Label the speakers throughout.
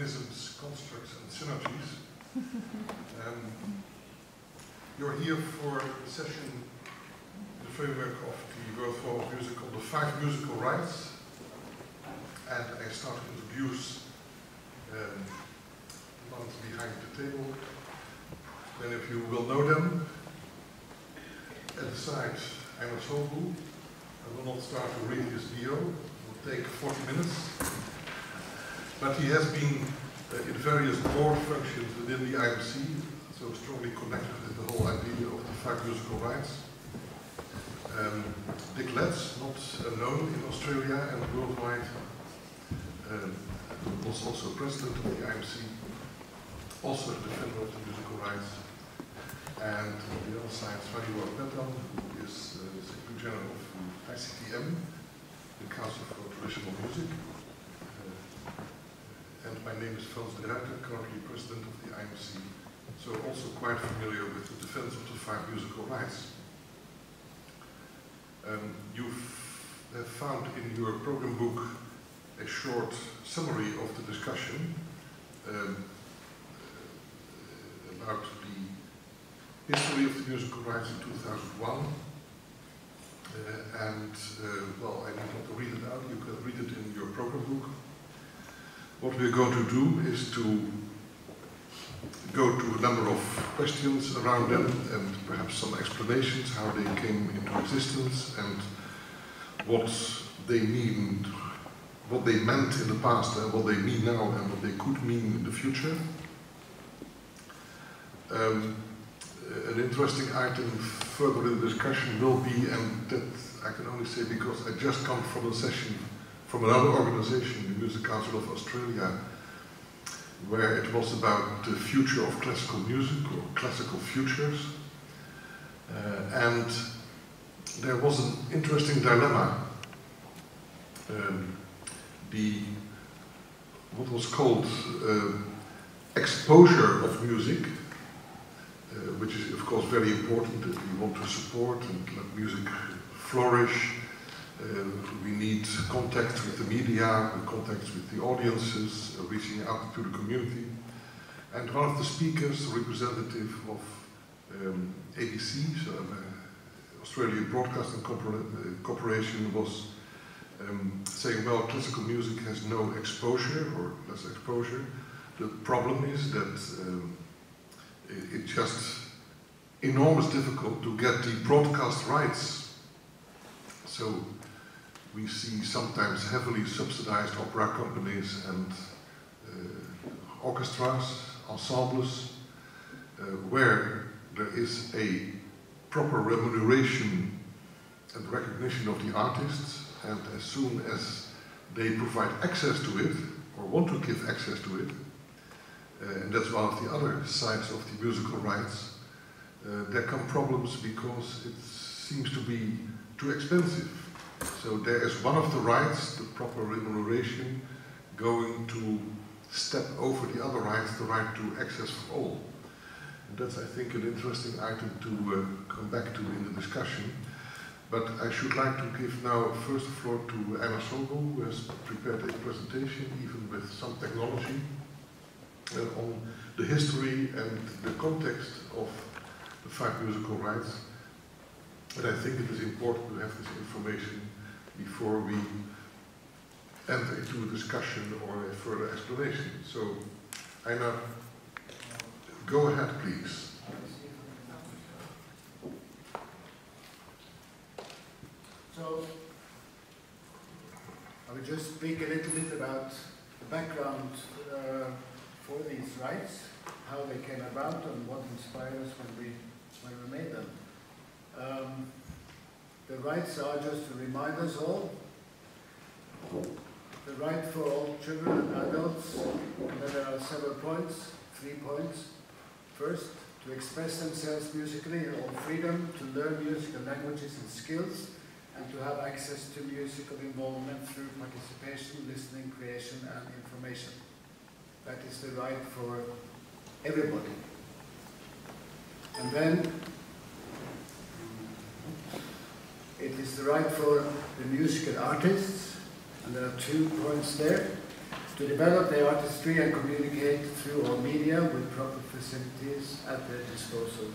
Speaker 1: mechanisms, constructs, and synergies. um, you're here for a session in the framework of the World Forum of Music called the Five Musical Rights. And I start to introduce um, ones behind the table. Many of you will know them. At the side, Einar Solbu. I will not start to read his bio. It will take 40 minutes. But he has been uh, in various board functions within the IMC, so strongly connected with the whole idea of the five musical rights. Um, Dick Letts, not unknown in Australia and worldwide, um, was also president of the IMC, also a defender of the musical rights. And on the other side, Svani Pettan, who is uh, Secretary General of the ICTM, the Council for Traditional Music. Uh, and my name is Frans de currently President of the IMC, so also quite familiar with the defense of the five musical rights. Um, you have found in your program book a short summary of the discussion um, about the history of the musical rights in 2001. Uh, and, uh, well, I need not to read it out, you can read it in your program book. What we're going to do is to go to a number of questions around them and perhaps some explanations how they came into existence and what they mean, what they meant in the past and what they mean now and what they could mean in the future. Um, an interesting item further in the discussion will be, and that I can only say because I just come from a session from another organization, the Music Council of Australia, where it was about the future of classical music or classical futures. Uh, and there was an interesting dilemma. Um, the what was called uh, exposure of music, uh, which is of course very important if we want to support and let music flourish. Uh, we need contact with the media, contact with the audiences, uh, reaching out to the community. And one of the speakers, representative of um, ABC, so uh, Australian Broadcasting Corporation, was um, saying, well, classical music has no exposure or less exposure. The problem is that um, it, it's just enormous difficult to get the broadcast rights. So we see sometimes heavily subsidized opera companies and uh, orchestras, ensembles, uh, where there is a proper remuneration and recognition of the artists, and as soon as they provide access to it, or want to give access to it, uh, and that's one of the other sides of the musical rights, uh, there come problems because it seems to be too expensive. So there is one of the rights, the proper remuneration, going to step over the other rights, the right to access for all. And that's, I think, an interesting item to uh, come back to in the discussion. But I should like to give now first floor to Einar Solbu, who has prepared a presentation, even with some technology, uh, on the history and the context of the five musical rights. And I think it is important to have this information before we enter into a discussion or a further explanation. So, Einar, go ahead, please.
Speaker 2: So, I will just speak a little bit about the background uh, for these rights, how they came about, and what inspired us when we when we made them. Um, rights are just to remind us all the right for all children and adults, and then there are several points, three points. First, to express themselves musically all freedom, to learn musical languages and skills, and to have access to musical involvement through participation, listening, creation, and information. That is the right for everybody. And then it is the right for the musical artists, and there are two points there, to develop their artistry and communicate through all media with proper facilities at their disposal,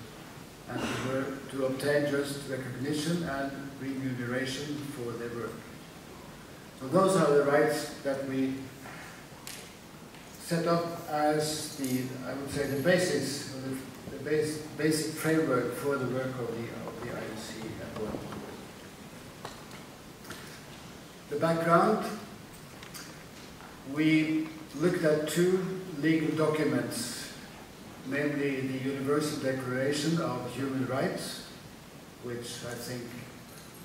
Speaker 2: and to, work, to obtain just recognition and remuneration for their work. So those are the rights that we set up as the, I would say, the basis, the, the base, basic framework for the work of the, of the IOC at one. The background, we looked at two legal documents, namely the Universal Declaration of Human Rights, which I think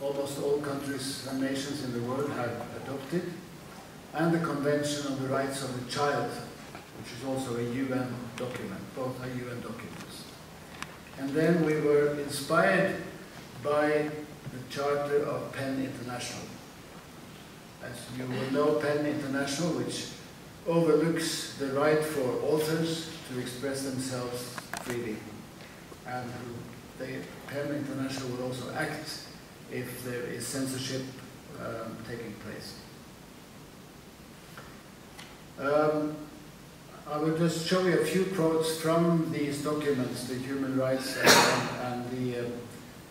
Speaker 2: almost all countries and nations in the world have adopted, and the Convention on the Rights of the Child, which is also a UN document. Both are UN documents. And then we were inspired by the Charter of PEN International. As you will know, PEN International, which overlooks the right for authors to express themselves freely. And the PEN International will also act if there is censorship um, taking place. Um, I will just show you a few quotes from these documents, the human rights and, and the, uh,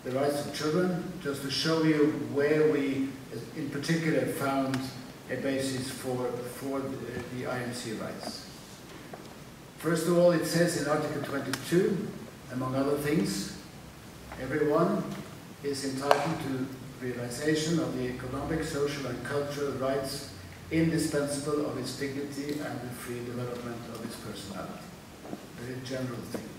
Speaker 2: the rights of children, just to show you where we, in particular, found a basis for, for the, the IMC rights. First of all, it says in Article 22, among other things, everyone is entitled to realization of the economic, social, and cultural rights indispensable of its dignity and the free development of its personality. Very general thing.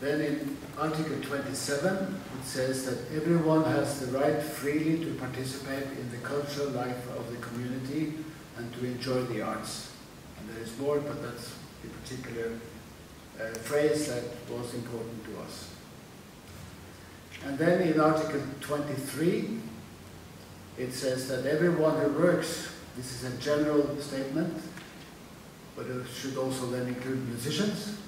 Speaker 2: Then in Article 27, it says that everyone has the right freely to participate in the cultural life of the community and to enjoy the arts. And there is more, but that's the particular uh, phrase that was important to us. And then in Article 23, it says that everyone who works, this is a general statement, but it should also then include musicians,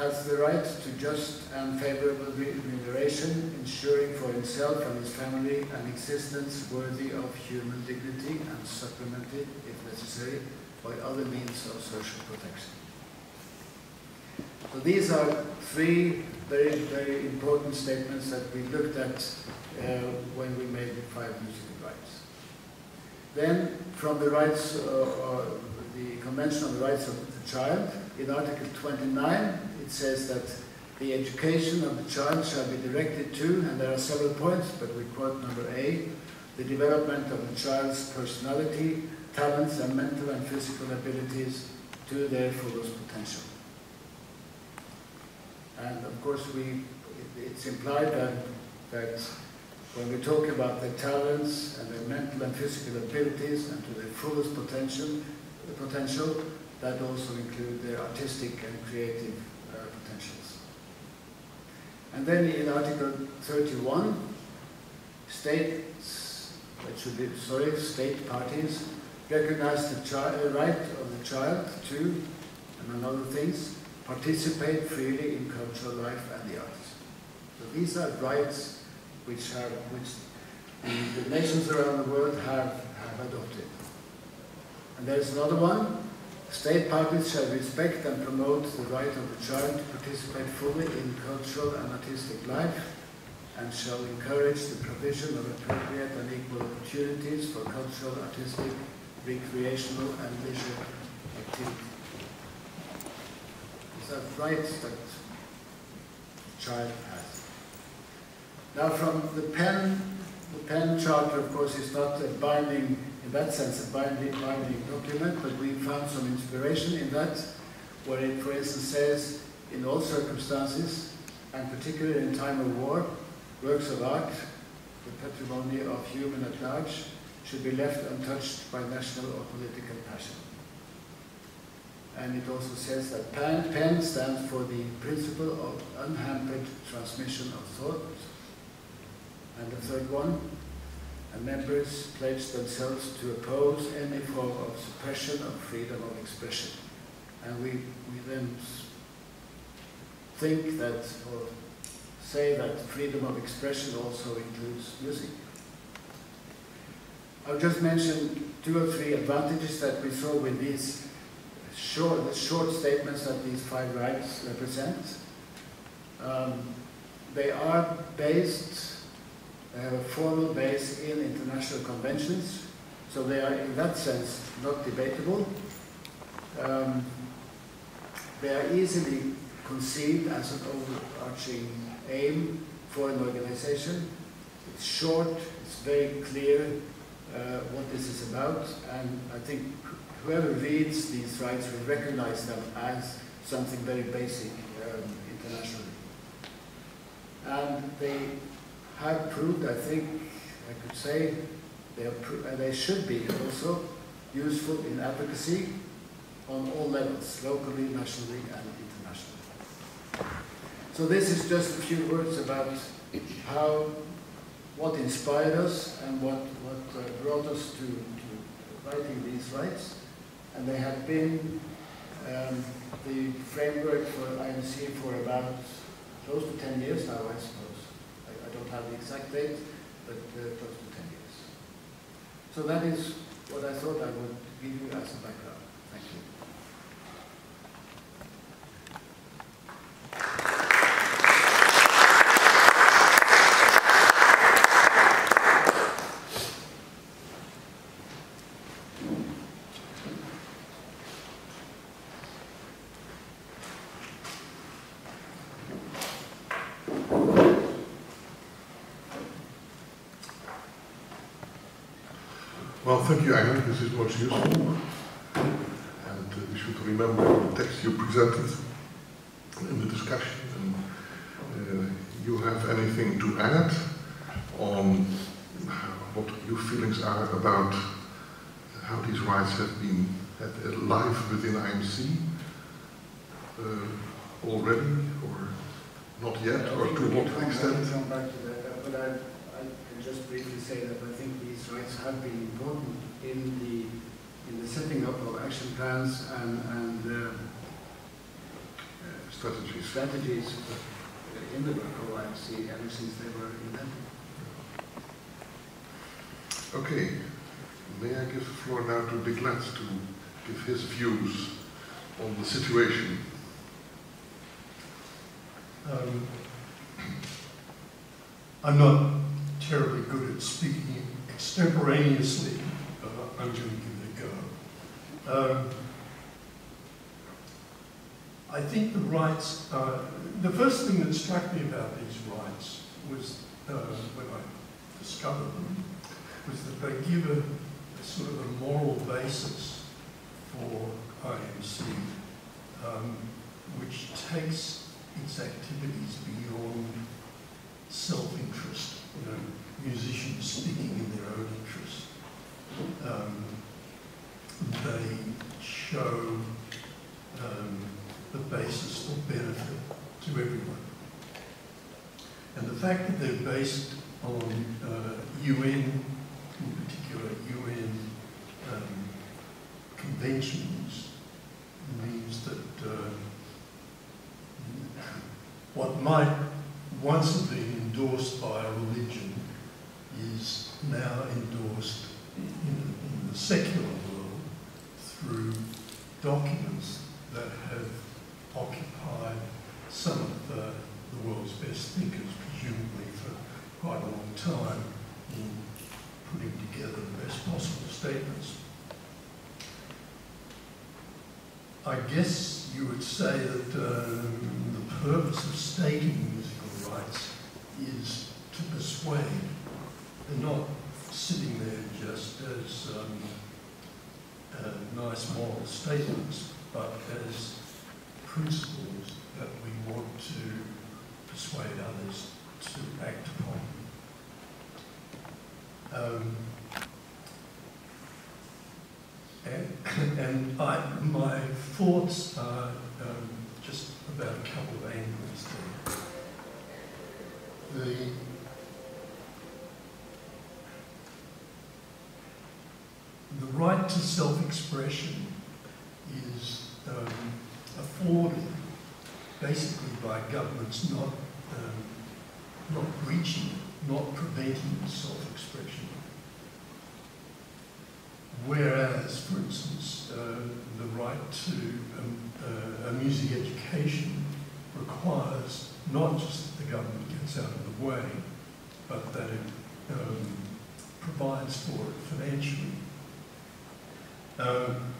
Speaker 2: has the right to just and favorable remuneration, ensuring for himself and his family an existence worthy of human dignity and supplemented, if necessary, by other means of social protection. So these are three very, very important statements that we looked at uh, when we made the five musical rights. Then, from the rights, uh, the Convention on the Rights of the Child, in Article 29, it says that the education of the child shall be directed to, and there are several points, but we quote number A, the development of the child's personality, talents, and mental and physical abilities to their fullest potential. And of course, we, it's implied that, that when we talk about their talents and their mental and physical abilities and to their fullest potential, potential that also include their artistic and creative uh, potentials. And then in Article 31, states, that should be, sorry, state parties recognize the child, right of the child to, among other things, participate freely in cultural life and the arts. So these are rights which, have, which the, the nations around the world have, have adopted. And there's another one. State parties shall respect and promote the right of the child to participate fully in cultural and artistic life and shall encourage the provision of appropriate and equal opportunities for cultural, artistic, recreational and leisure activity These are rights that the child has. Now from the PEN, the PEN Charter of course is not a binding, in that sense, a binding, binding document, but we found some inspiration in that, where it for instance says, in all circumstances, and particularly in time of war, works of art, the patrimony of human at large, should be left untouched by national or political passion and it also says that PEN, PEN stands for the principle of unhampered transmission of thought. And the third one, members pledge themselves to oppose any form of suppression of freedom of expression. And we, we then think that or say that freedom of expression also includes music. I'll just mention two or three advantages that we saw with these short, the short statements that these five rights represent. Um, they are based, they have a formal base in international conventions, so they are in that sense not debatable. Um, they are easily conceived as an overarching aim for an organization. It's short, it's very clear uh, what this is about, and I think whoever reads these rights will recognize them as something very basic um, internationally. And they have proved, I think, I could say, they, are they should be also useful in advocacy on all levels, locally, nationally, and internationally. So this is just a few words about how, what inspired us and what, what uh, brought us to, to writing these rights. And they have been um, the framework for IMC for about close to 10 years now, I suppose. I, don't have the exact date, but uh, close to 10 years. So that is what I thought I would give you as a background. Thank you.
Speaker 1: Well, thank you, Einar. This is much useful. And uh, we should remember the text you presented in the discussion. And uh, you have anything to add on what your feelings are about how these rights have been alive within IMC uh, already, or not yet, or to what extent?
Speaker 2: Just briefly say that I think these rights have been important in the in the setting up of action plans and and uh,
Speaker 1: strategies.
Speaker 2: strategies in the work of IMC ever since they were invented.
Speaker 1: Okay, may I give the floor now to Dick Letts to give his views on the situation?
Speaker 3: Um, I'm not terribly good at speaking extemporaneously, but I'm going to give it a go. Um, I think the rights, uh, the first thing that struck me about these rights was uh, when I discovered them, was that they give a, a sort of a moral basis for IMC, um, which takes its activities beyond self-interest, you know, musicians speaking in their own interest. Um, they show um, the basis for benefit to everyone. And the fact that they're based on uh, UN, in particular UN um, conventions, means that uh, what might once been endorsed by a religion is now endorsed in, in the secular world through documents that have occupied some of the, the world's best thinkers, presumably for quite a long time, in putting together the best possible statements. I guess you would say that um, the purpose of stating musical rights is to persuade. They're not sitting there just as um, uh, nice moral statements, but as principles that we want to persuade others to act upon. Um, and, and I, my thoughts are um, just about a couple of angles there. The the right to self-expression is um, afforded basically by governments not um, not breaching, not preventing self-expression. Whereas, for instance, uh, the right to um, uh, a music education requires not just that the government gets out of the way, but that it um, provides for it financially. Um,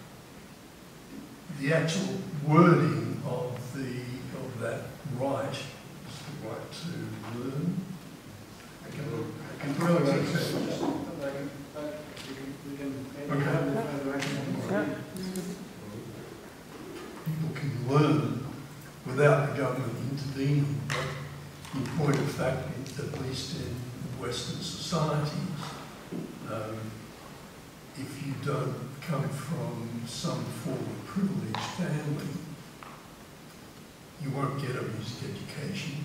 Speaker 3: the actual wording of the of that right is the right to learn.
Speaker 2: I can, I can
Speaker 3: No,
Speaker 2: probably
Speaker 3: no,
Speaker 2: take
Speaker 3: no.
Speaker 2: just, I can, we can, we can maybe
Speaker 3: Okay.
Speaker 2: have the further action.
Speaker 3: People can learn without the government intervening, but in point of fact, at least in Western societies, um, if you don't come from some form of privileged family, you won't get a music education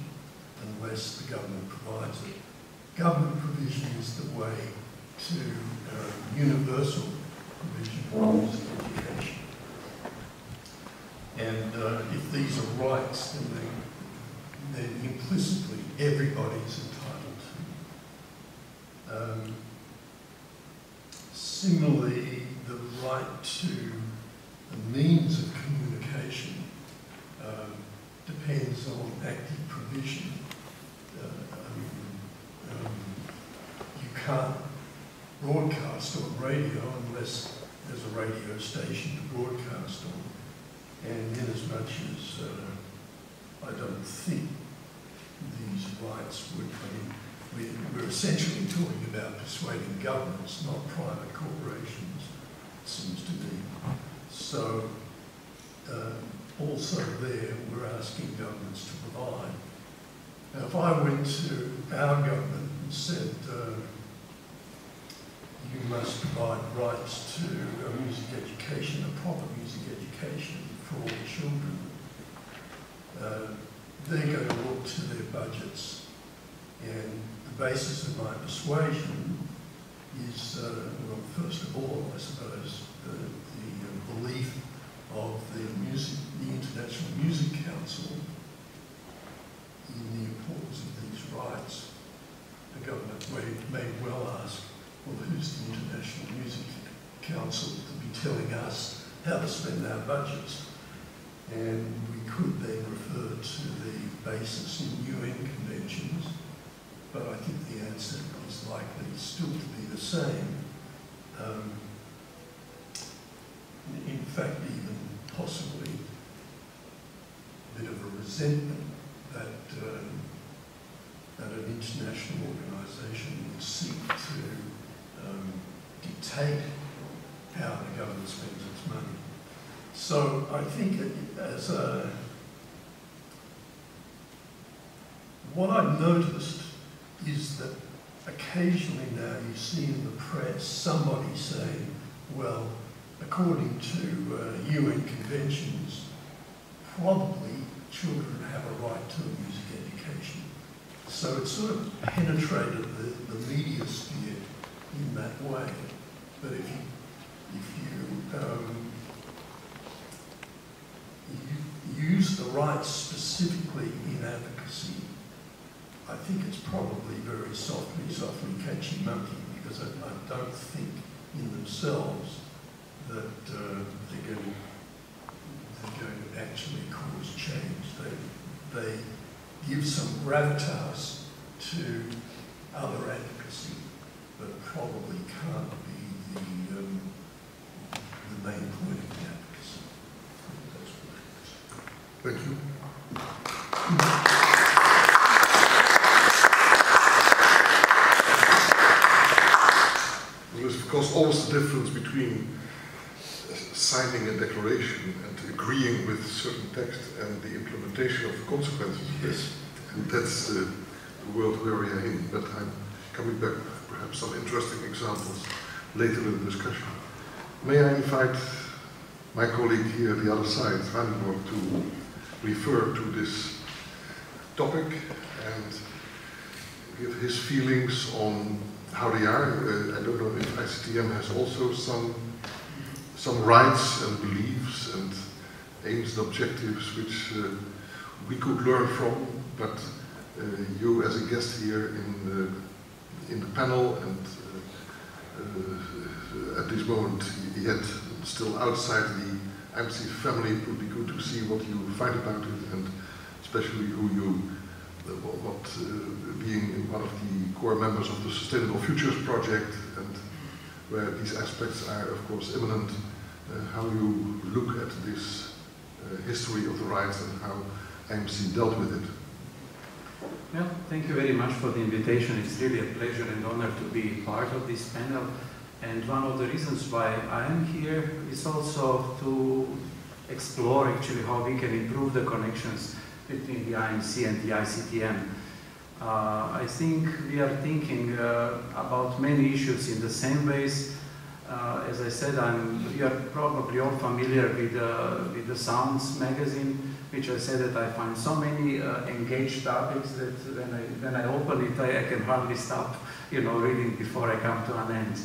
Speaker 3: unless the government provides it. Government provision is the way to uh, universal provision of music education. And uh, if these are rights, then, they, then implicitly everybody's entitled. Um, similarly, the right to the means of communication um, depends on active provision. Uh, I mean, um, you can't broadcast on radio unless there's a radio station to broadcast on. And in as much as uh, I don't think these rights would, mean, we, we're essentially talking about persuading governments, not private corporations, it seems to be. So, uh, also there, we're asking governments to provide. Now, if I went to our government and said, uh, you must provide rights to a music education, a proper music education for children, uh, they're going to look to their budgets. And the basis of my persuasion is, uh, well, first of all, I suppose, the, the uh, belief of the music, the International Music Council in the importance of these rights. The government may, may well ask, well, who's the International Music Council to be telling us how to spend our budgets? And we could then refer to the basis in UN conventions, but I think the answer is likely still to be the same. Um, in fact, even possibly a bit of a resentment that, um, that an international organisation would seek to um, dictate how the government spends its money. So I think as a, what I've noticed is that occasionally now you see in the press somebody saying, well, according to uh, UN conventions, probably children have a right to a music education. So it's sort of penetrated the, the media sphere in that way. But if you, if you, um, use the rights specifically in advocacy, I think it's probably very softly, softly catchy monkey because I, I don't think in themselves that uh, they're, going, they're going to actually cause change. They, they give some gravitas to other advocacy, but probably can't be the, um, the main point of advocacy. I think that's what it is.
Speaker 1: Thank you. There is, of course, always the difference between uh, signing a declaration and agreeing with certain text and the implementation of the consequences of this. And that's the, the world where we are in. But I'm coming back with perhaps some interesting examples later in the discussion. May I invite my colleague here the other side, Vandenborg, to refer to this topic and give his feelings on how they are. Uh, I don't know if ICTM has also some some rights and beliefs and aims and objectives which uh, we could learn from, but uh, you as a guest here in the, in the panel and uh, at this moment yet still outside the MC family, it would be good to see what you find about it and especially who you, uh, what uh, being one of the core members of the Sustainable Futures Project and where these aspects are of course imminent, uh, how you look at this uh, history of the rights and how MC dealt with it.
Speaker 4: Well, thank you very much for the invitation. It's really a pleasure and honor to be part of this panel. And one of the reasons why I am here is also to explore actually how we can improve the connections between the IMC and the ICTM. Uh, I think we are thinking uh, about many issues in the same ways. Uh, as I said, I'm, you are probably all familiar with, with the Sounds magazine which I said that I find so many uh, engaged topics that when I, when I open it, I, I, can hardly stop, you know, reading before I come to an end.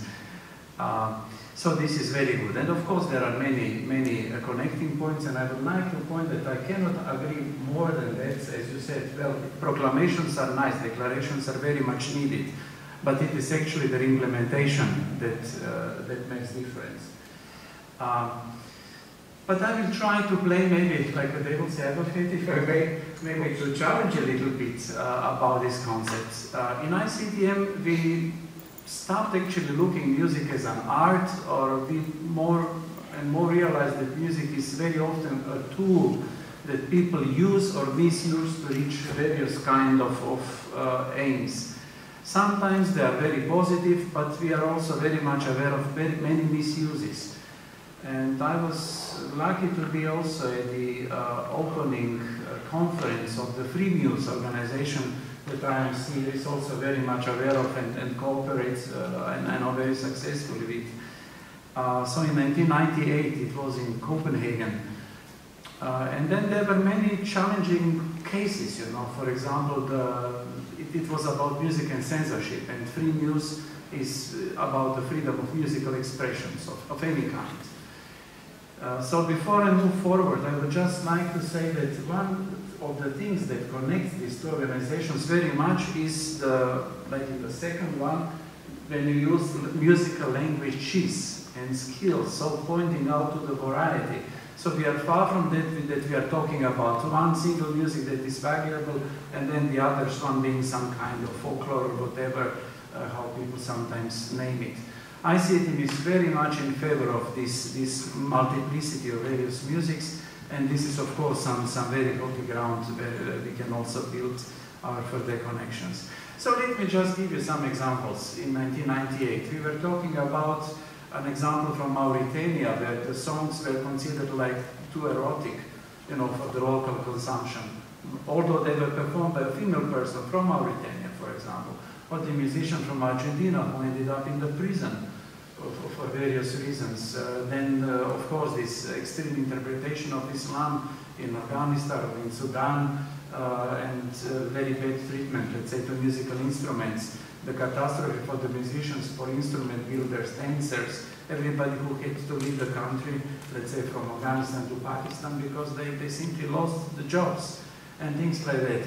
Speaker 4: Uh, so this is very good. And of course, there are many, many uh, connecting points, and I would like to point that I cannot agree more than that. As you said, well, proclamations are nice, declarations are very much needed, but it is actually the implementation that, uh, that makes difference. Um, but I will try to play maybe like a devil's advocate, if I may, maybe to challenge a little bit uh, about these concepts. Uh, in ICTM, we stopped actually looking music as an art, or we more and more realized that music is very often a tool that people use or misuse to reach various kind of, of uh, aims. Sometimes they are very positive, but we are also very much aware of very many misuses. And I was lucky to be also at the uh, opening uh, conference of the Freemuse organization that IMC is also very much aware of and, and cooperates uh, and I know very successfully with. Uh, so in 1998 it was in Copenhagen. Uh, and then there were many challenging cases, you know, for example, the, it, it was about music and censorship and Freemuse is about the freedom of musical expressions of, of any kind. Uh, so before I move forward, I would just like to say that one of the things that connects these two organizations very much is the, like in the second one, when you use musical languages and skills, so pointing out to the variety. So we are far from that, that we are talking about one single music that is valuable and then the others one being some kind of folklore or whatever, uh, how people sometimes name it. ICTM is very much in favor of this, this multiplicity of various musics, and this is of course some, some very healthy ground uh, where we can also build our further connections. So let me just give you some examples. In 1998, we were talking about an example from Mauritania where the songs were considered like too erotic, you know, for the local consumption. Although they were performed by a female person from Mauritania, for example, or the musician from Argentina who ended up in the prison for, various reasons. Uh, then, uh, of course, this extreme interpretation of Islam in Afghanistan in Sudan uh, and very bad treatment, let's say, to musical instruments. The catastrophe for the musicians, for instrument builders, dancers, everybody who had to leave the country, let's say from Afghanistan to Pakistan, because they, they simply lost the jobs and things like that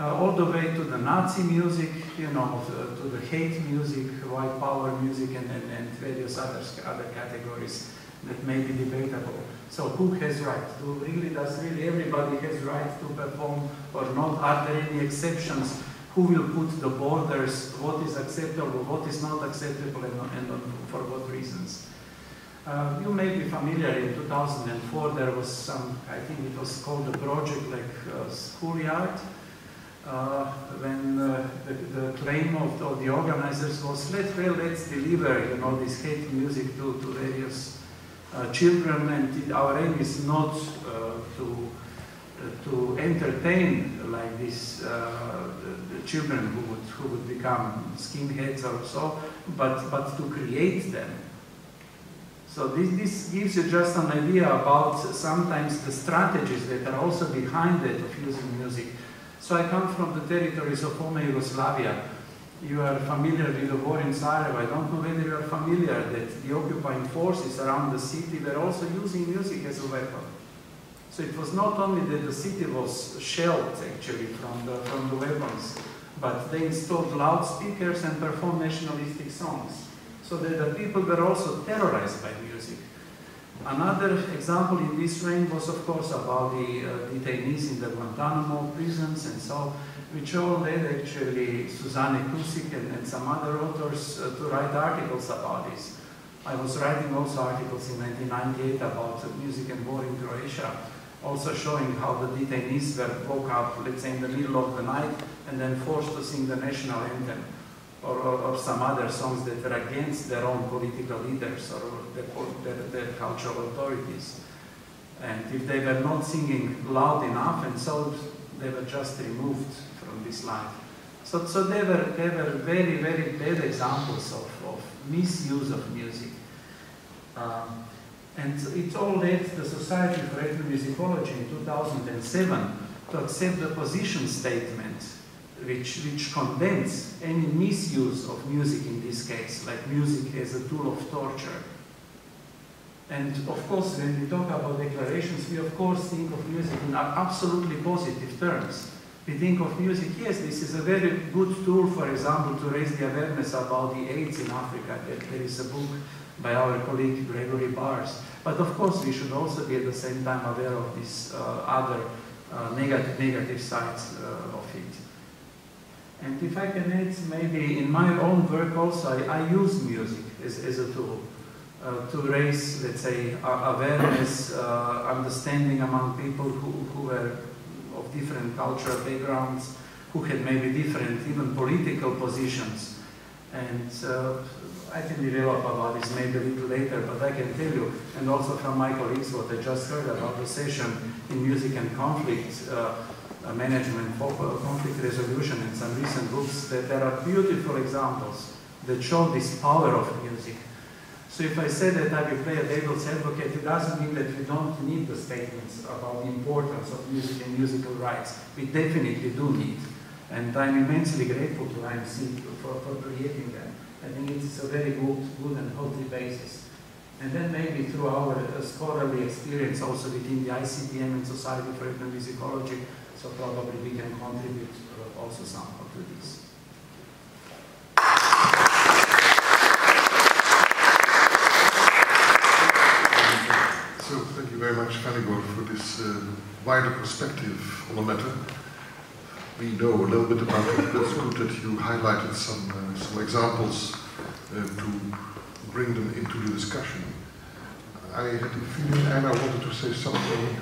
Speaker 4: uh, all the way to the Nazi music, you know, to, to the hate music, white power music, and, and, and various other, other categories that may be debatable. So who has right? Do really, does really everybody has right to perform or not? Are there any exceptions? Who will put the borders? What is acceptable? What is not acceptable? And, and for what reasons? Uh, you may be familiar, in 2004 there was some, I think it was called a project like uh, Schoolyard, uh, when uh, the, the, claim of of the, organizers was, let, well, let's deliver, you know, this hate music to, to various uh, children, and our aim is not uh, to uh, to entertain like this uh, the, the, children who would who would become skinheads or so, but but to create them. So this, this gives you just an idea about sometimes the strategies that are also behind it of using music. So I come from the territories of former Yugoslavia. You are familiar with the war in Sarajevo. I don't know whether you are familiar that the occupying forces around the city were also using music as a weapon. So it was not only that the city was shelled actually from the, from the weapons, but they installed loudspeakers and performed nationalistic songs. So that the people were also terrorized by music. Another example in this vein was of course about the uh, detainees in the Guantanamo prisons and so which all led actually Suzanne Cusick and, and some other authors uh, to write articles about this. I was writing also articles in 1998 about music and war in Croatia, also showing how the detainees were woke up, let's say in the middle of the night, and then forced to sing the national anthem or, or, or some other songs that were against their own political leaders or their, their, their cultural authorities. And if they were not singing loud enough, and so they were just removed from this life. So, so they, were, they were very, very bad examples of, of misuse of music. Um, and it all led the Society for Ethnomusicology in 2007 to accept the position statement which, which condemns any misuse of music in this case, like music as a tool of torture. And of course, when we talk about declarations, we of course think of music in absolutely positive terms. We think of music, yes, this is a very good tool, for example, to raise the awareness about the AIDS in Africa. There is a book by our colleague Gregory Barz. But of course, we should also be at the same time aware of these uh, other uh, negative, negative sides uh, of it. And if I can add, maybe in my own work also, I, I use music as, as a tool uh, to raise, let's say, awareness, uh, understanding among people who, who were of different cultural backgrounds, who had maybe different even political positions. And uh, I can develop about this maybe a little later, but I can tell you, and also from my colleagues what I just heard about the session in music and conflict uh, management, conflict resolution, and some recent books, that there are beautiful examples that show this power of music. So if I say that I will play a devil's advocate, it doesn't mean that we don't need the statements about the importance of music and musical rights. We definitely do need. And I'm immensely grateful to IMC for, for creating them. I think it's a very good, good and healthy basis. And then maybe through our uh, scholarly experience also within the ICTM and Society for Ethnomusicology, so probably we can contribute uh, also somehow to this.
Speaker 1: So thank you very much, Fanny for this uh, wider perspective on the matter we know a little bit about it. But it's good that you highlighted some, uh, some examples uh, to bring them into the discussion. I had the feeling Einar wanted to say something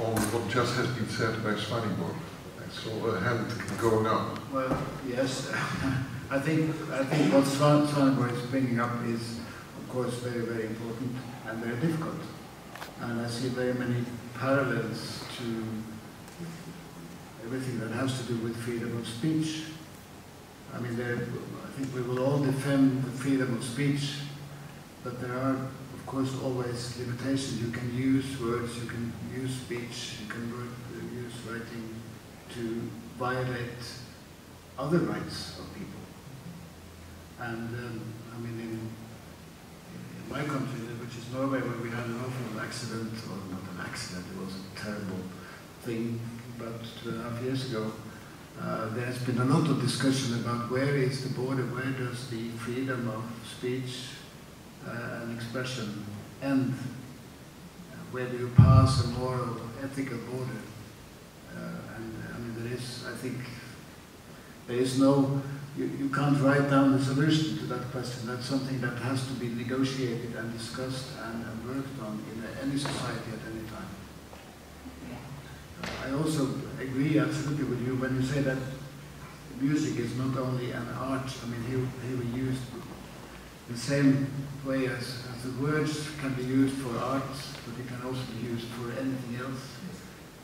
Speaker 1: on what just has been said by Svanibor. I saw a hand going up.
Speaker 2: Well, yes. I think I think what Svan, Svanibor is bringing up is, of course, very, very important and very difficult. And I see very many parallels to everything that has to do with freedom of speech. I mean, there, I think we will all defend the freedom of speech, but there are, of course, always limitations. You can use words, you can use speech, you can use writing to violate other rights of people. And um, I mean, in, in my country, which is Norway, where we had an awful accident, or not an accident, it was a terrible thing about two and a half years ago, uh, there has been a lot of discussion about where is the border, where does the freedom of speech uh, and expression end, uh, where do you pass a moral, ethical border? Uh, and I mean, there is, I think, there is no, you, you can't write down the solution to that question. That's something that has to be negotiated and discussed and, and worked on in any society at any time. I also agree absolutely with you when you say that music is not only an art. I mean, here, here we use the same way as, as the words can be used for art, but it can also be used for anything else.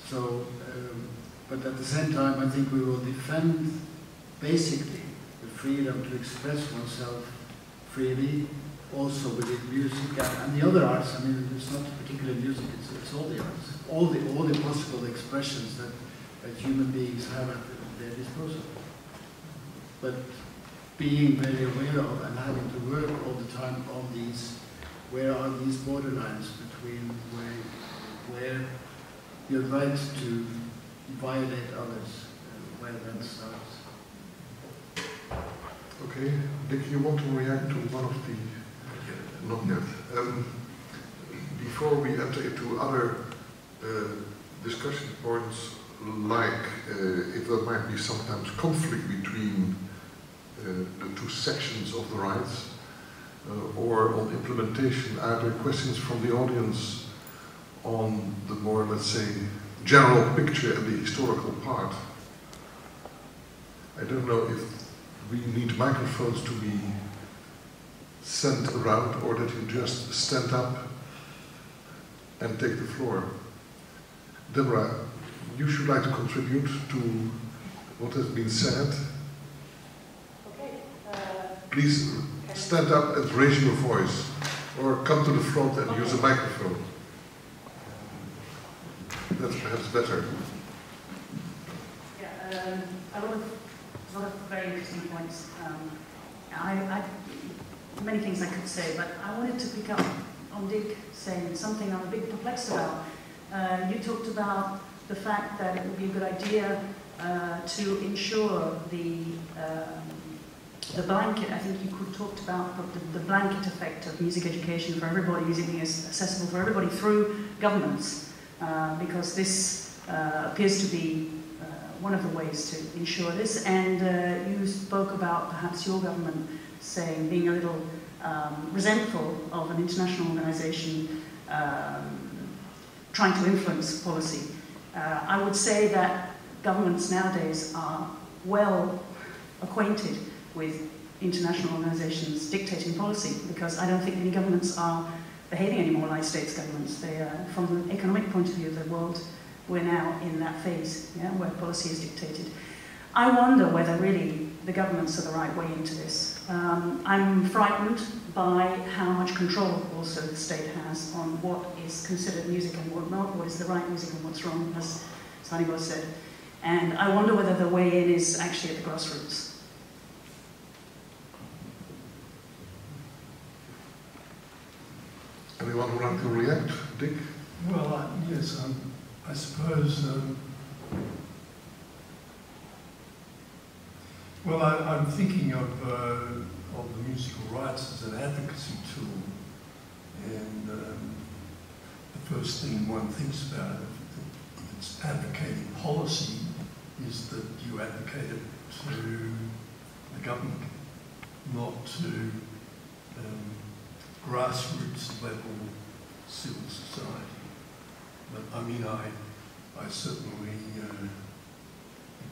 Speaker 2: So, um, but at the same time, I think we will defend basically the freedom to express oneself freely, also within music and, and the other arts. I mean, it's not particularly music; it's, it's all the arts all the, all the possible expressions that, that human beings have at their disposal. But being very aware of and having to work all the time on these, where are these borderlines between where, where your right to violate others, uh, where that starts.
Speaker 1: Okay, Dick, you want to react to one of the... Not yet. Um, before we enter into other uh, discussion points, like uh, if there might be sometimes conflict between uh, the two sections of the rights, uh, or on implementation, are there questions from the audience on the more, let's say, general picture and the historical part? I don't know if we need microphones to be sent around or that you just stand up and take the floor. Deborah, you should like to contribute to what has been said.
Speaker 5: Okay. Uh,
Speaker 1: Please stand up and raise your voice or come to the front and use a microphone. That's perhaps better.
Speaker 5: yeah, um, lot of, very interesting points. Um, I, I, many things I could say, but I wanted to pick up on Dick saying something I'm a bit perplexed about. Uh, you talked about the fact that it would be a good idea uh, to ensure the um, the blanket. I think you could talked about the, the blanket effect of music education for everybody, music being accessible for everybody through governments, uh, because this uh, appears to be one of the ways to ensure this. And uh, you spoke about perhaps your government saying being a little um, resentful of an international organization um, trying to influence policy. Uh, I would say that governments nowadays are well acquainted with international organizations dictating policy because I don't think any governments are behaving anymore like states governments. They are, from an economic point of view the world, we're now in that phase yeah, where policy is dictated. I wonder whether really the governments are the right way into this. Um, I'm frightened by how much control also the state has on what is considered music and what not, what is the right music and what's wrong, as Svanibor said. And I wonder whether the way in is actually at the grassroots.
Speaker 1: Anyone would like to react? Dick?
Speaker 3: Well, I, yes, um, I suppose. Um, well, I, am thinking of, uh, of the musical rights as an advocacy tool, and um, the first thing one thinks about if it's advocating policy is that you advocate it to the government, not to um, grassroots level civil society. But I mean, I, I certainly uh,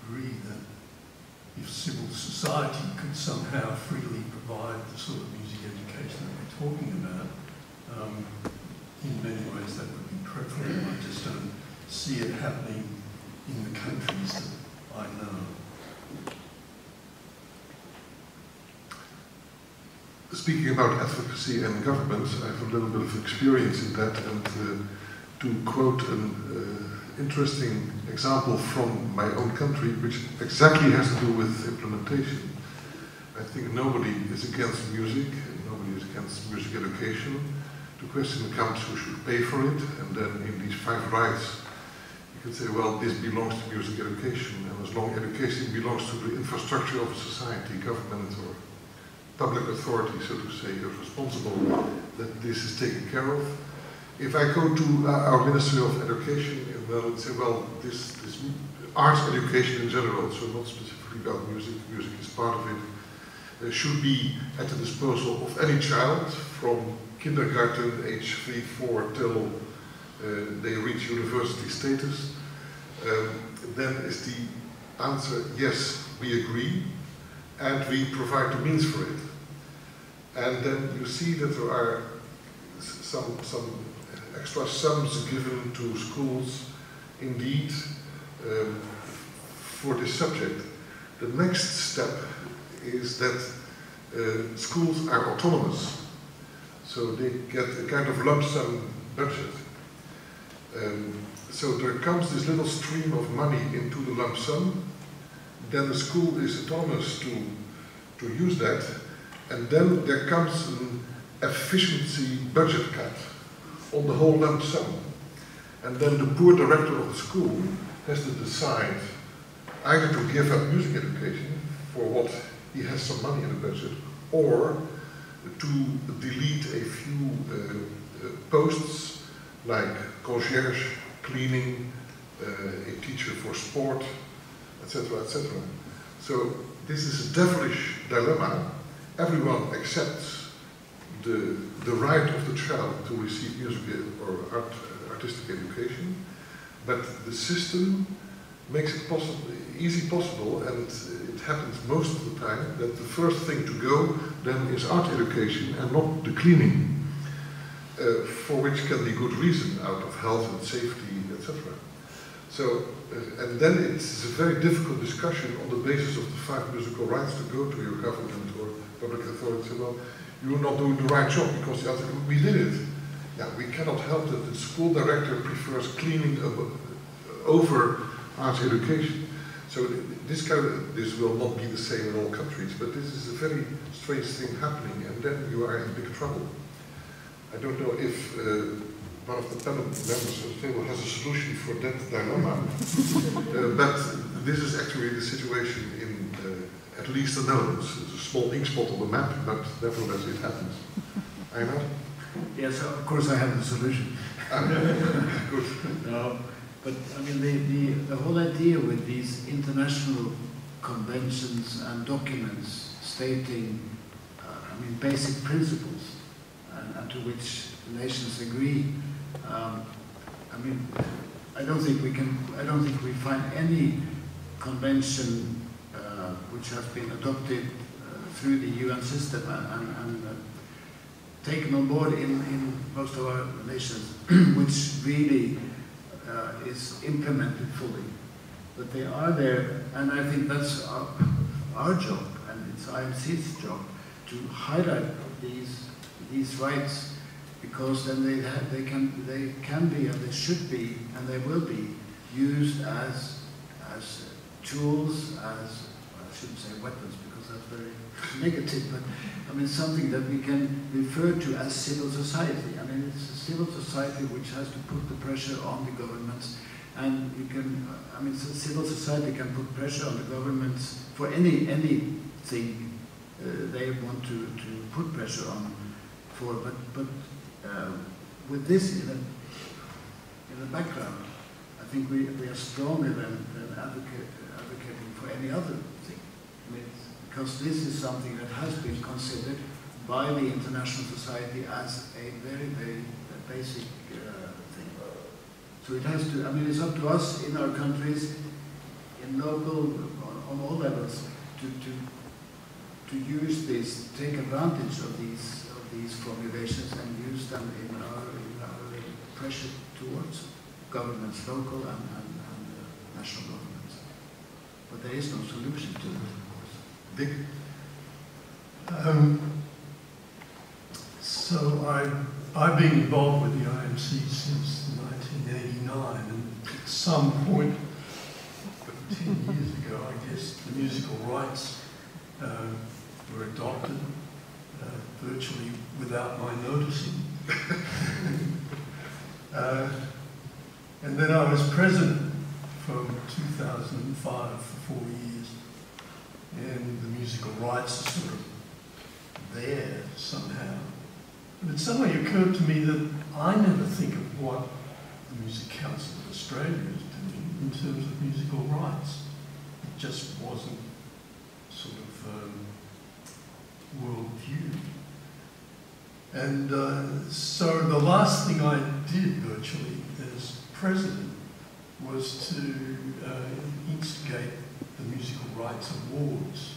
Speaker 3: agree that if civil society could somehow freely provide the sort of music education that we're talking about, um, in many ways that would be preferable. I just don't see it happening in the countries that I know.
Speaker 1: Speaking about advocacy and government, I have a little bit of experience in that, and uh, to quote an uh, interesting example from my own country, which exactly has to do with implementation. I think nobody is against music, and nobody is against music education. The question comes who should pay for it, and then in these five rights, you can say, well, this belongs to music education, and as long education belongs to the infrastructure of a society, government or public authority, so to say, is responsible that this is taken care of. If I go to uh, our Ministry of Education in and say, well, this, this arts education in general, so not specifically about music, music is part of it, uh, should be at the disposal of any child from kindergarten, age 3, 4, till uh, they reach university status, um, then is the answer, yes, we agree, and we provide the means for it. And then you see that there are some, some extra sums given to schools indeed um, for this subject. The next step is that uh, schools are autonomous, so they get a kind of lump sum budget. Um, so there comes this little stream of money into the lump sum, then the school is autonomous to, to use that, and then there comes an efficiency budget cut on the whole lump sum. And then the poor director of the school has to decide either to give up music education for what he has some money in the budget, or to delete a few uh, uh, posts like concierge, cleaning, uh, a teacher for sport, etc., etc. So this is a devilish dilemma. Everyone accepts the, the right of the child to receive music or art, artistic education, but the system makes it possible, easy possible, and it happens most of the time that the first thing to go then is art education and not the cleaning, uh, for which can be good reason out of health and safety, etc. So, uh, and then it's a very difficult discussion on the basis of the five musical rights to go to your government or public authority. Well, you're not doing the right job because the other, we did it. Yeah, we cannot help that the school director prefers cleaning over arts education. So this kind of, this will not be the same in all countries, but this is a very strange thing happening, and then you are in big trouble. I don't know if uh, one of the panel members of the table has a solution for that dilemma, uh, but this is actually the situation in uh, at least the Netherlands. It's a small ink spot on the map, but nevertheless it happens. I know.
Speaker 2: Yes, of course I have the solution.
Speaker 1: Good.
Speaker 2: No, but I mean the, the, the whole idea with these international conventions and documents stating, uh, I mean, basic principles and, and to which nations agree um, I mean, I don't think we can, I don't think we find any convention which has been adopted uh, through the UN system and, and, uh, taken on board in, in most of our nations, which really uh, is implemented fully. But they are there, and I think that's our, our job, and it's IMC's job, to highlight these, these rights because then they, have, they, can, they can be and they should be and they will be used as, as tools, as, shouldn't say weapons because that's very negative, but I mean something that we can refer to as civil society. I mean it's a civil society which has to put the pressure on the governments and you can, I mean civil society can put pressure on the governments for any anything uh, they want to, to put pressure on for, but, but uh, with this in the, in the background, I think we, we are stronger than, than advocate, advocating for any other because this is something that has been considered by the international society as a very, very basic uh, thing. So it has to, I mean, it's up to us in our countries, in local, on, on all levels, to, to, to use this, take advantage of these of these formulations and use them in our, in our pressure towards governments, local and, and, and uh, national governments. But there is no solution to it,
Speaker 1: Dick?
Speaker 3: Um, so I, I've been involved with the IMC since 1989, and at some point, 10 years ago, I guess, the musical rights uh, were adopted uh, virtually without my noticing. uh, and then I was president from 2005 for four years. And the musical rights are sort of there somehow. But it suddenly occurred to me that I never think of what the Music Council of Australia is doing in terms of musical rights. It just wasn't sort of um, worldview. And uh, so the last thing I did virtually as president was to uh, instigate the Musical Rights Awards,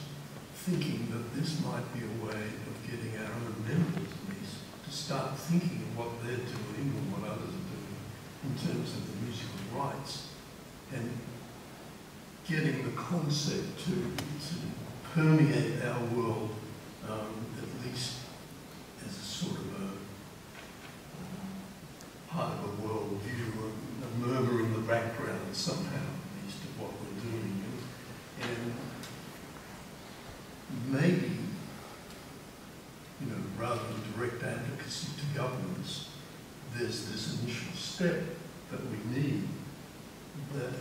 Speaker 3: thinking that this might be a way of getting our own members at least to start thinking of what they're doing and what others are doing in terms of the musical rights and getting the concept to, to permeate our world um, at least as a sort of a part of a world view, a, a murmur in the background somehow, at least of what we're doing and maybe, you know, rather than direct advocacy to governments, there's this initial step that we need that,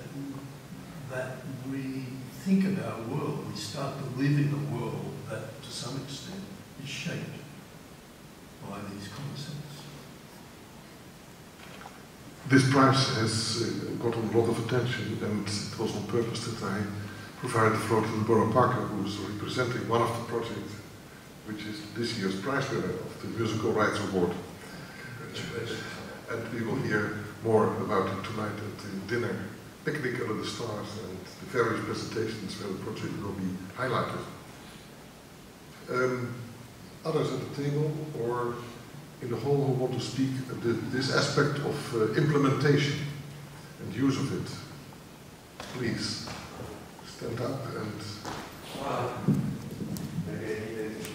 Speaker 3: that we think of our world, we start to live in a world that to some extent is shaped by these concepts.
Speaker 1: This prize has uh, gotten a lot of attention and it was on purpose that I provided the floor to Deborah Parker, who is representing one of the projects, which is this year's prize winner of the Musical Rights Award. And we will hear more about it tonight at the dinner, picnic under the stars, and the various presentations where the project will be highlighted. Um, others at the table or in the hall who want to speak the, this aspect of uh, implementation and use of it, please stand up and.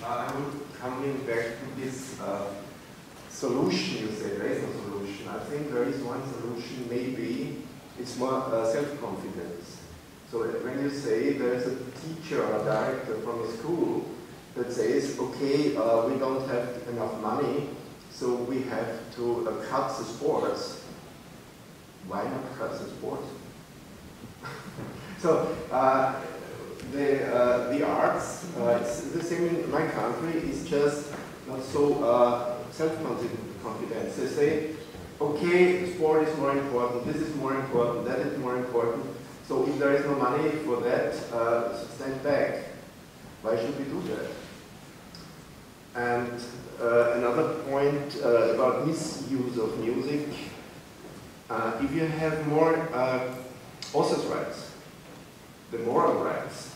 Speaker 6: I would coming back to this uh, solution. You say there is no solution. I think there is one solution. Maybe it's more uh, self-confidence. So when you say there is a teacher or a director from a school that says, okay, uh, we don't have enough money, so we have to uh, cut the sports. Why not cut the sports? so uh, the uh, the arts, uh, it's the same in my country. Is just not so uh, self-confident. They say, okay, sport is more important. This is more important. That is more important. So if there is no money for that, stand back. Why should we do that? And uh, another point uh, about misuse of music, uh, if you have more author's rights, the moral rights,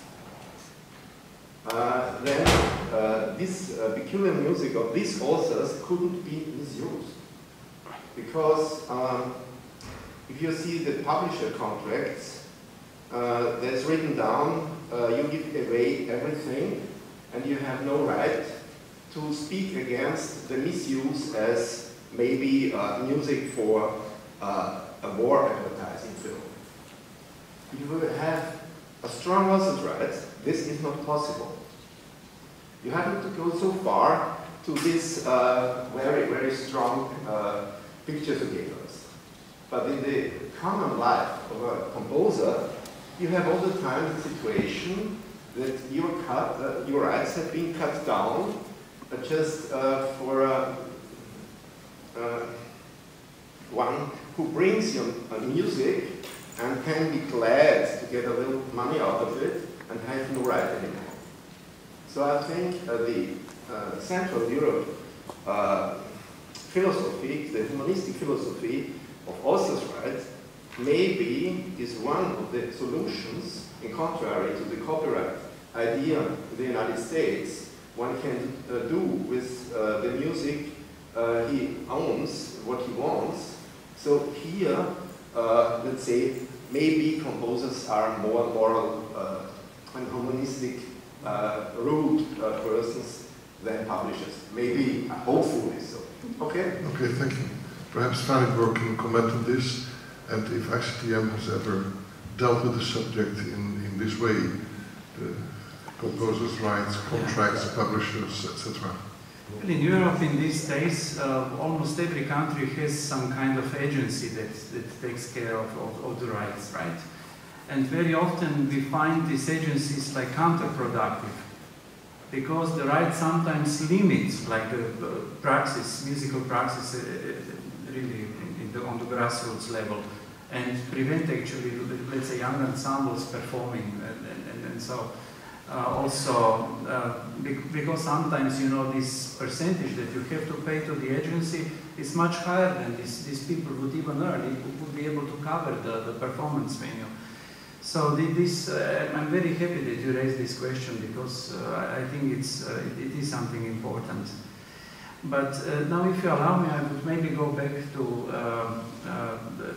Speaker 6: uh, then uh, this uh, peculiar music of these authors couldn't be misused. Because um, if you see the publisher contracts, there's written down, you give away everything and you have no right to speak against the misuse as maybe uh, music for uh, a war advertising film. You will have strong author's rights. This is not possible. You have to go so far to this uh, very, very strong uh, picture togetherness. But in the common life of a composer, you have all the time the situation that your, cut, uh, your rights have been cut down but just uh, for uh, uh, one who brings you music and can be glad to get a little money out of it and have no right anymore. So I think the Central Europe philosophy, the humanistic philosophy of author's rights, maybe is one of the solutions, in contrary to the copyright idea in the United States, one can uh, do with uh, the music uh, he owns, what he wants. So here, Uh, let's say, maybe composers are more moral uh, and humanistic uh, root persons than publishers. Maybe, hopefully so. Okay?
Speaker 1: Okay, thank you. Perhaps Svanibor can comment on this, and if ICTM has ever dealt with the subject in, in this way, the composers' rights, contracts, publishers, etc.
Speaker 4: Well, in Europe, in these days, uh, almost every country has some kind of agency that, that takes care of, of, of, the rights, right? And very often we find these agencies like counterproductive because the right sometimes limits like the, the praxis, musical praxis, uh, uh really the, on the grassroots level and prevent actually, let's say, young ensembles performing and, and, and so uh, also uh, because sometimes you know this percentage that you have to pay to the agency is much higher than these, these people would even earn. It would be able to cover the, the performance venue. So this, uh, I'm very happy that you raised this question because uh, I think it's, uh, it, it is something important. But uh, now if you allow me, I would maybe go back to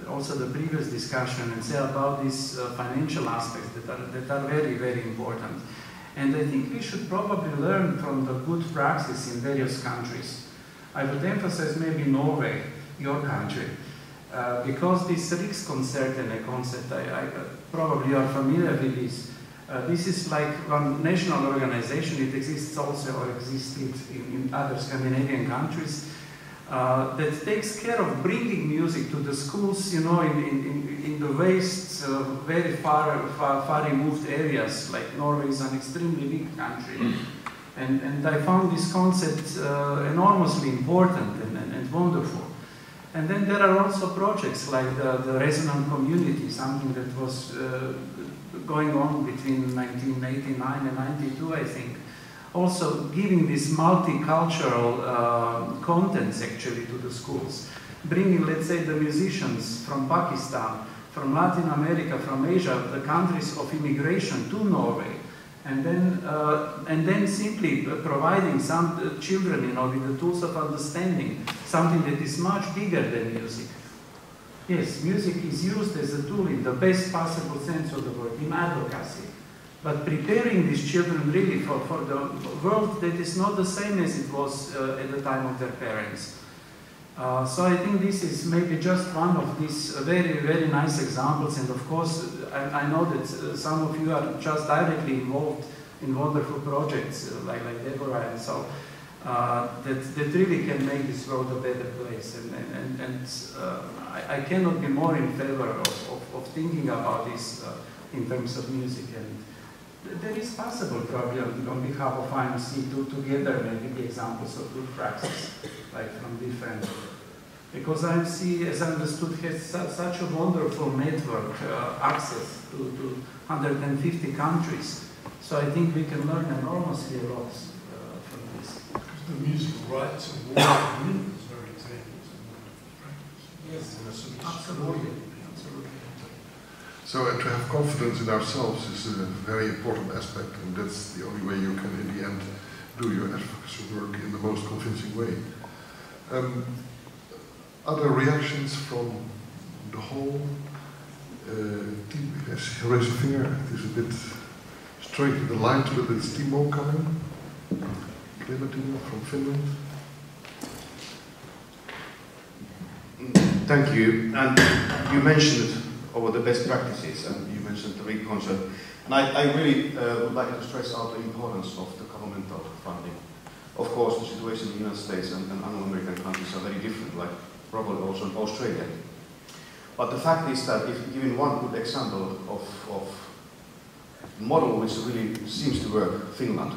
Speaker 4: also the previous discussion and say about these financial aspects that are, that are very, very important. And I think we should probably learn from the good practice in various countries. I would emphasize maybe Norway, your country, uh, because this Rikskonsertene concept, I, I, probably you are familiar with this. Uh, this is like one national organization. It exists also or existed in, in other Scandinavian countries. Uh, that takes care of bringing music to the schools, you know, in, in, in the waste, uh, very far, far, far removed areas, like Norway is an extremely big country. And, and I found this concept uh, enormously important and, and, and, wonderful. And then there are also projects like the, the Resonant Community, something that was uh, going on between 1989 and 92, I think. Also giving this multicultural uh, contents actually to the schools. Bringing, let's say, the musicians from Pakistan, from Latin America, from Asia, the countries of immigration to Norway. And then uh, and then simply providing some uh, children you know with the tools of understanding something that is much bigger than music. Yes music is used as a tool in the best possible sense of the word in advocacy but preparing these children really for, for the world that is not the same as it was uh, at the time of their parents uh, so I think this is maybe just one of these very, very nice examples. And of course, I, I know that uh, some of you are just directly involved in wonderful projects uh, like, like Deborah and so uh, that, that really can make this world a better place. And, and, and, and uh, I, I, cannot be more in favor of, of, of thinking about this in terms of music. And there is possible probably on, on behalf of IMC to together maybe the examples of good practice, like from different because IMC, as I understood, has su such a wonderful network uh, access to, to 150 countries. So I think we can learn enormously a lot uh, from this.
Speaker 3: Because the musical rights of war is very examples
Speaker 4: Yes, absolutely. absolutely.
Speaker 1: So uh, to have confidence in ourselves is a very important aspect, and that's the only way you can, in the end, do your advocacy work in the most convincing way. Um, other reactions from the whole uh, team? Yes, raise a finger. It is a bit straight in the light, but it's Timo coming. Timo from Finland.
Speaker 7: Thank you. And you mentioned over the best practices, and you mentioned the big concept. And I, I really uh, would like to stress out the importance of the governmental funding. Of course, the situation in the United States and, and Anglo-American countries are very different, like probably also in Australia. But the fact is that if given one good example of, of model which really seems to work, Finland,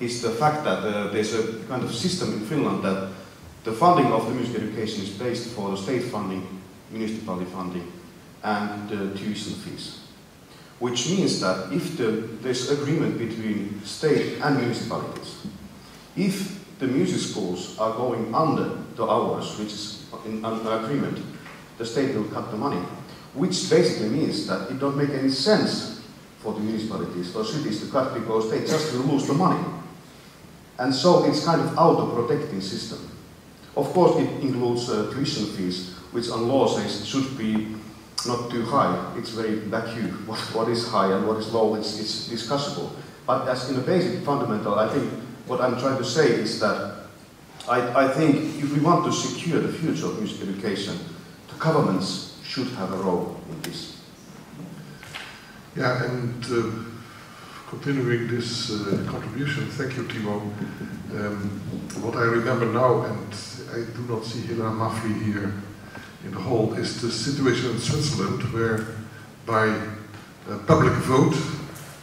Speaker 7: is the fact that uh, there's a kind of system in Finland that the funding of the music education is based for the state funding, municipality funding, and the tuition fees. Which means that if the, there's agreement between state and municipalities, if the music schools are going under the hours, which is in agreement, the state will cut the money, which basically means that it don't make any sense for the municipalities or cities to cut because they just will lose the money. And so it's kind of auto-protecting system. Of course, it includes uh, tuition fees, which on law says it should be not too high. It's very vacuum. What, what is high and what is low, it's, it's discussable. But as in a basic fundamental, I think what I'm trying to say is that I, I think if we want to secure the future of music education, the governments should have a role in this.
Speaker 1: Yeah, and uh, continuing this uh, contribution, thank you, Timo. Um, what I remember now, and I do not see Helena Maffli here in the whole is the situation in Switzerland where by uh, public vote,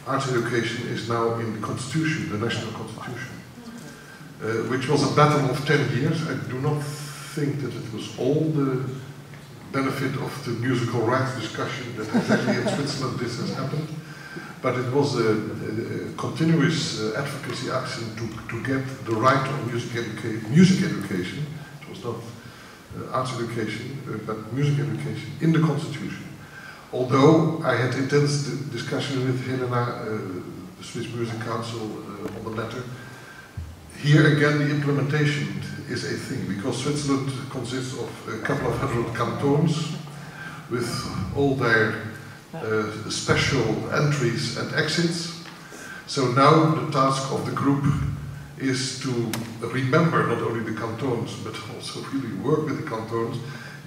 Speaker 1: arts education is now in the constitution, the national constitution. Uh, which was a battle of 10 years. I do not think that it was all the benefit of the musical rights discussion that exactly in Switzerland this has happened, but it was a, a, a continuous uh, advocacy action to, to get the right of music, educa music education, it was not arts education, uh, but music education in the constitution. Although I had intense discussions with Helena, uh, the Swiss Music Council, uh, on the matter, here again, the implementation is a thing because Switzerland consists of a couple of hundred cantons with all their uh, special entries and exits. So now the task of the group is to remember not only the cantons but also really work with the cantons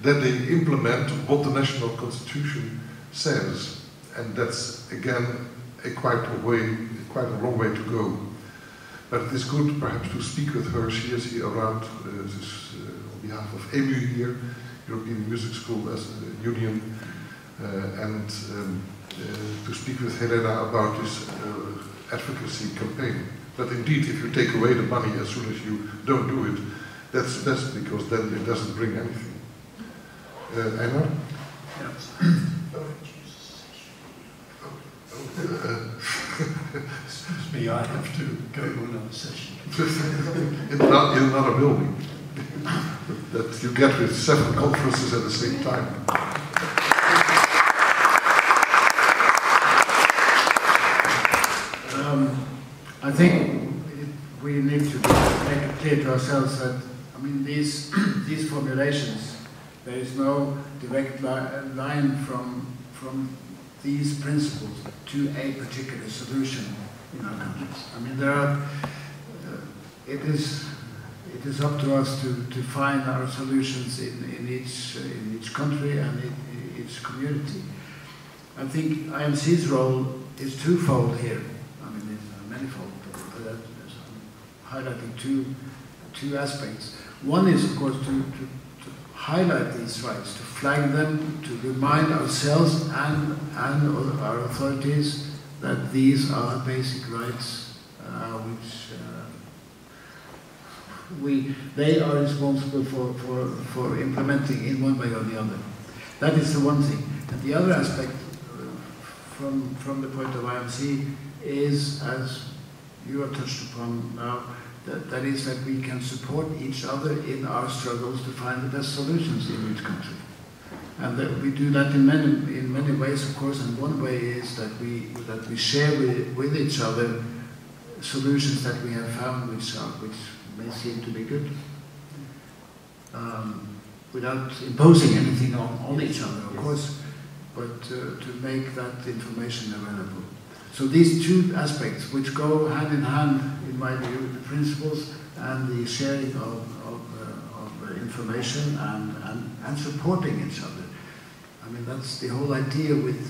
Speaker 1: that they implement what the national constitution says. And that's again a quite a way, quite a long way to go. But it is good perhaps to speak with her. She is here around uh, this, uh, on behalf of EMU here, European Music School as a Union, uh, and um, uh, to speak with Helena about this uh, advocacy campaign. But indeed, if you take away the money as soon as you don't do it, that's best because then it doesn't bring anything. Uh, Einar?
Speaker 3: Excuse me, I have to go to another session.
Speaker 1: in, another, in another building that you get with seven conferences at the same time.
Speaker 2: Um, I think we need to make it clear to ourselves that, I mean, these, these formulations, there is no direct li line from, from these principles to a particular solution in our countries. I mean, there are, uh, it is, it is up to us to, to find our solutions in, in, each, in each country and in, in each community. I think IMC's role is twofold here. I mean, it's manifold, but that is, I'm highlighting two, two aspects. One is, of course, to, to, to highlight these rights, to flag them, to remind ourselves and, and our authorities that these are basic rights uh, which uh, we, they are responsible for, for, for implementing in one way or the other. That is the one thing. And the other aspect uh, from, from the point of IMC is, as you have touched upon now, that, that is that we can support each other in our struggles to find the best solutions in each country. And that we do that in many, in many ways, of course, and one way is that we, that we share with, with each other solutions that we have found which, are, which may seem to be good. Um, without imposing anything on, on each other, of course, but uh, to make that information available. So these two aspects, which go hand in hand, in my view, the principles and the sharing of, of, uh, of information and, and, and supporting each other. I mean, that's the whole idea with,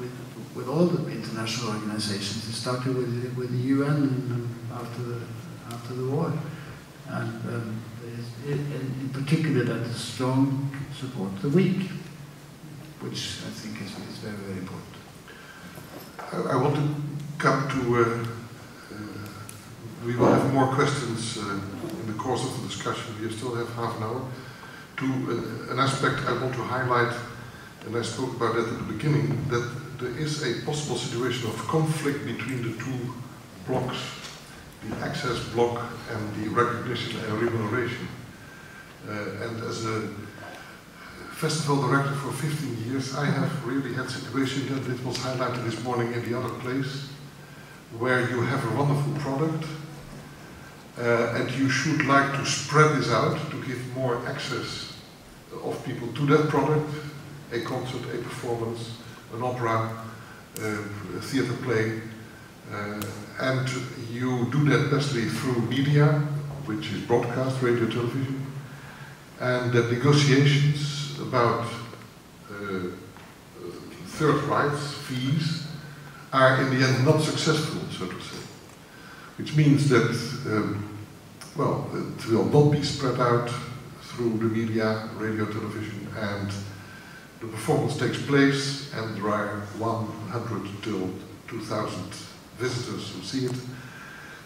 Speaker 2: with, with all the international organizations. It started with, with the UN after the, after the war. And um, in particular, that the strong support the weak, which I think is, is very, very important.
Speaker 1: I, want to come to, uh, uh, we will have more questions uh, in the course of the discussion. We still have half an hour. To an aspect I want to highlight, and I spoke about that at the beginning, that there is a possible situation of conflict between the two blocks, the access block and the recognition and remuneration. Uh, and as a festival director for 15 years, I have really had situations, and it was highlighted this morning in the other place, where you have a wonderful product, uh, and you should like to spread this out to give more access of people to that product, a concert, a performance, an opera, uh, a theater play, uh, and you do that bestly through media, which is broadcast, radio, television, and that about uh, third rights, fees, are in the end not successful, so to say. Which means that, um, well, it will not be spread out through the media, radio, television, and the performance takes place, and there are 100 till 2,000 visitors who see it.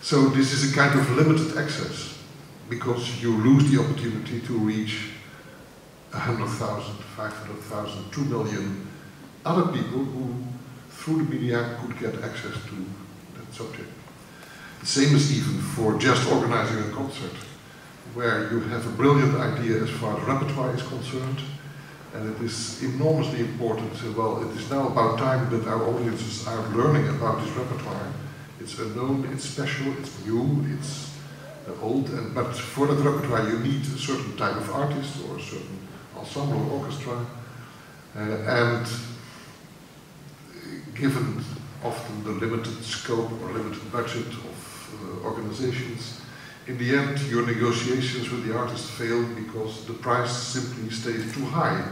Speaker 1: So this is a kind of limited access because you lose the opportunity to reach 100,000, 500,000, 2 million other people who, through the media, could get access to that subject. The same is even for just organizing a concert, where you have a brilliant idea as far as repertoire is concerned, and it is enormously important. So, well, it is now about time that our audiences are learning about this repertoire. It's unknown, it's special, it's new, it's old, and, but for that repertoire you need a certain type of artist or a certain ensemble or orchestra. Uh, and given often the limited scope or limited budget of uh, organizations, in the end your negotiations with the artist fail because the price simply stays too high.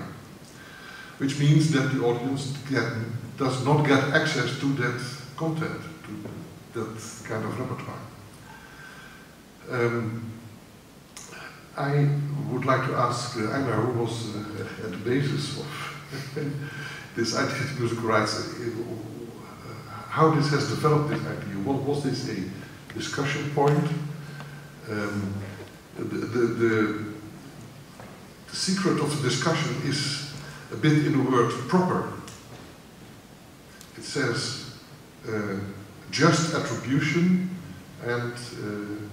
Speaker 1: Which means that the audience get, does not get access to that content, to that kind of repertoire. Um, I would like to ask uh, Einar, who was uh, at the basis of this idea of musical rights, uh, how this has developed this idea. What was this a discussion point? Um, the, the, the, the secret of the discussion is a bit in the word proper. It says uh, just attribution and uh,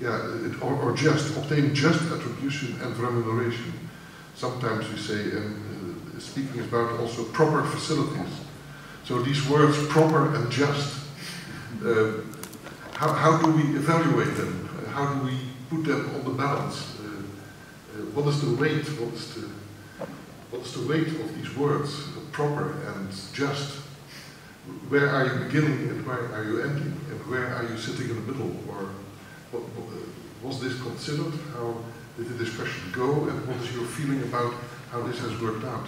Speaker 1: yeah, it, or, or, just obtain just attribution and remuneration. Sometimes we say, and uh, speaking about also proper facilities. So these words, proper and just, uh, how, how do we evaluate them? How do we put them on the balance? Uh, uh, what is the weight? What is the what is the weight of these words, proper and just? Where are you beginning and where are you ending? And where are you sitting in the middle? Or what, what, was this considered? How did the discussion go? And what is your feeling about how this has worked out?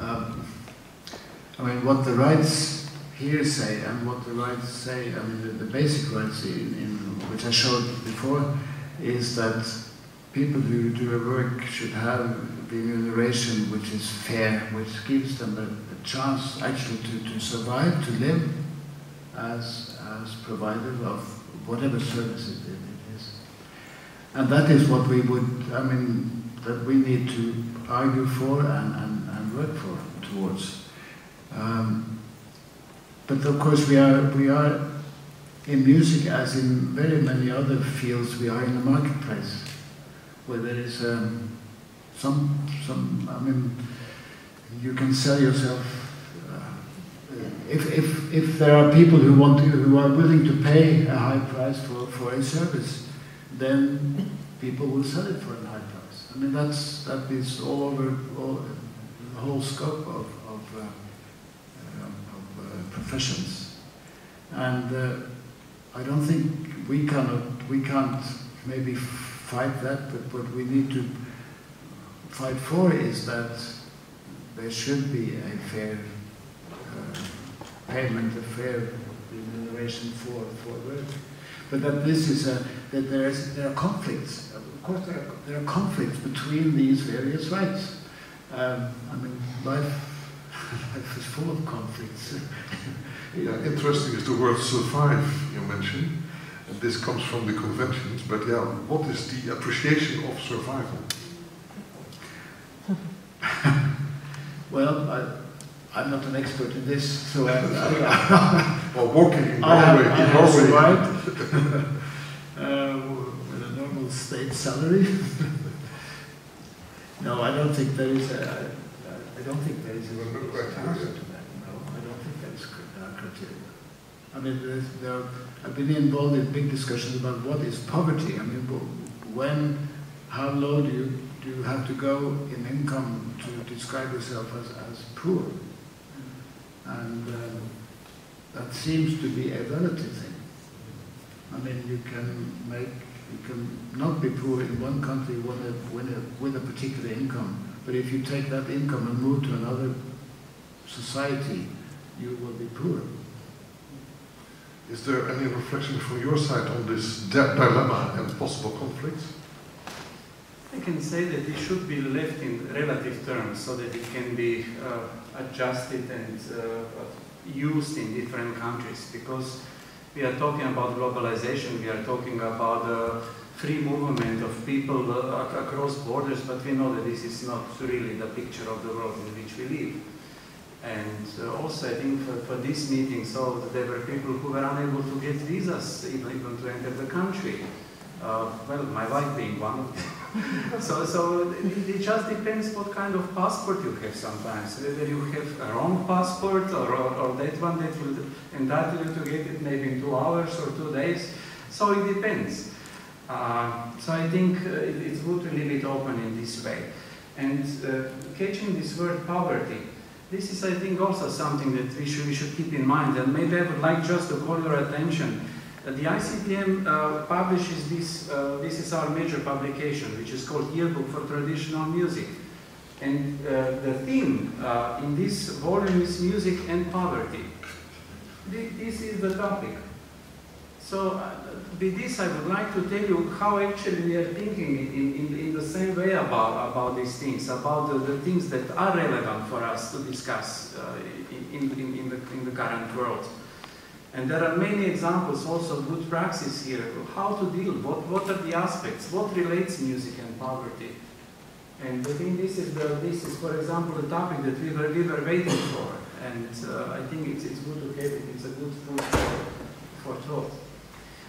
Speaker 2: Um, I mean, what the rights here say and what the rights say, I mean, the, the basic rights in, in, which I showed before, is that people who do a work should have remuneration which is fair, which gives them a, a chance actually to, to survive, to live as, as provider of whatever services it, it is. And that is what we would, I mean, that we need to argue for and, and, and work for, towards. Um, but of course we are, we are in music as in very many other fields, we are in the marketplace where there is um, some, some, I mean, you can sell yourself. If, if, if there are people who want to, who are willing to pay a high price for, for a service, then people will sell it for a high price. I mean, that's, that is all over all, the whole scope of, of, uh, uh, of uh, professions. And uh, I don't think we cannot, we can't maybe fight that, but what we need to fight for is that there should be a fair uh, payment, a fair remuneration for, for work. But that this is a, that there, is, there are conflicts. Of course, there are, there are conflicts between these various rights. Um, I mean, life, life is full of conflicts.
Speaker 1: yeah, interesting is the word survive you mentioned. And this comes from the conventions, but yeah, what is the appreciation of survival?
Speaker 2: well, I, am not an expert in this, so I, I,
Speaker 1: well, working in ah, Norway,
Speaker 2: I have,
Speaker 1: in
Speaker 2: Norway. uh, with a normal state salary. no, I don't think there is a. I don't think there is a answer to that. No, I don't think that is uh, criteria. I mean, there, I've been involved in big discussions about what is poverty. I mean, when, how low do you do you have to go in income to describe yourself as, as poor? And um, that seems to be a relative thing. I mean, you can make, you can not be poor in one country with a, with a, with a particular income, but if you take that income and move to another society, you will be poor.
Speaker 1: Is there any reflection from your side on this dilemma and possible conflicts?
Speaker 4: I can say that it should be left in relative terms so that it can be uh, adjusted and uh, used in different countries because we are talking about globalization, we are talking about the free movement of people uh, across borders, but we know that this is not really the picture of the world in which we live. And uh, also, I think for, for this meeting, so there were people who were unable to get visas even, even to enter the country. Uh, well, my wife being one of them. so, so it, it, just depends what kind of passport you have sometimes. Whether you have a wrong passport or, or, or that one that will entitle you to get it maybe in two hours or two days. So it depends. Uh, so I think uh, it, it's good to leave it open in this way. And uh, catching this word poverty, this is, I think, also something that we should, we should keep in mind. And maybe I would like just to call your attention. The ICTM uh, publishes this, uh, this is our major publication, which is called Yearbook for Traditional Music. And uh, the theme uh, in this volume is music and poverty. This is the topic. So uh, with this, I would like to tell you how actually we are thinking in, in, in the same way about, about these things, about the, the things that are relevant for us to discuss uh, in, in, in, the, in the current world. And there are many examples also of good practice here, how to deal, what, what are the aspects, what relates music and poverty. And I think this is, the, this is for example, the topic that we were, we were waiting for. And uh, I think it's, it's good to have it, it's a good food for, for thought.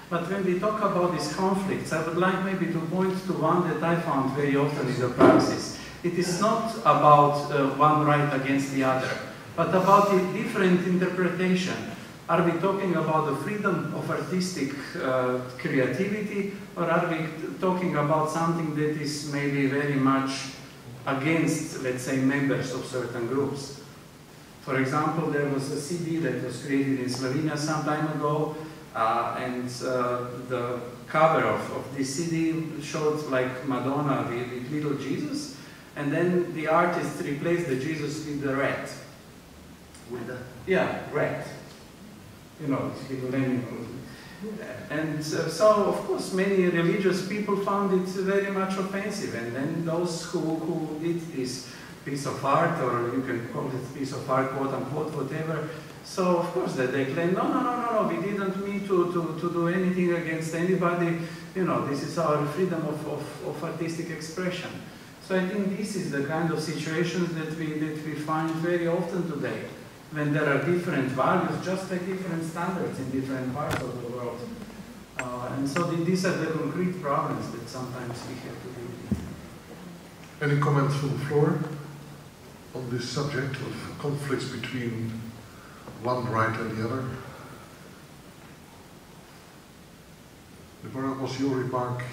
Speaker 4: But when we talk about these conflicts, I would like maybe to point to one that I found very often in the praxis. It is not about uh, one right against the other, but about a different interpretation. Are we talking about the freedom of artistic uh, creativity, or are we talking about something that is maybe very much against, let's say, members of certain groups? For example, there was a CD that was created in Slovenia some time ago uh, and uh, the cover of, of this CD showed like Madonna with, with, little Jesus, and then the artist replaced the Jesus with the rat. With the yeah, rat. You know, little animal. And uh, so, of course, many religious people found it very much offensive, and then those who, who did this piece of art, or you can call it piece of art, quote unquote, whatever, so of course that they claim, no, no, no, no, no, we didn't mean to, to, to do anything against anybody. You know, this is our freedom of, of, of artistic expression. So I think this is the kind of situations that we, that we find very often today, when there are different values, just like different standards in different parts of the world. Uh, and so the, these are the concrete problems that sometimes we have to deal with.
Speaker 1: Any comments from the floor on this subject of conflicts between one right and the other. Deborah, was your remark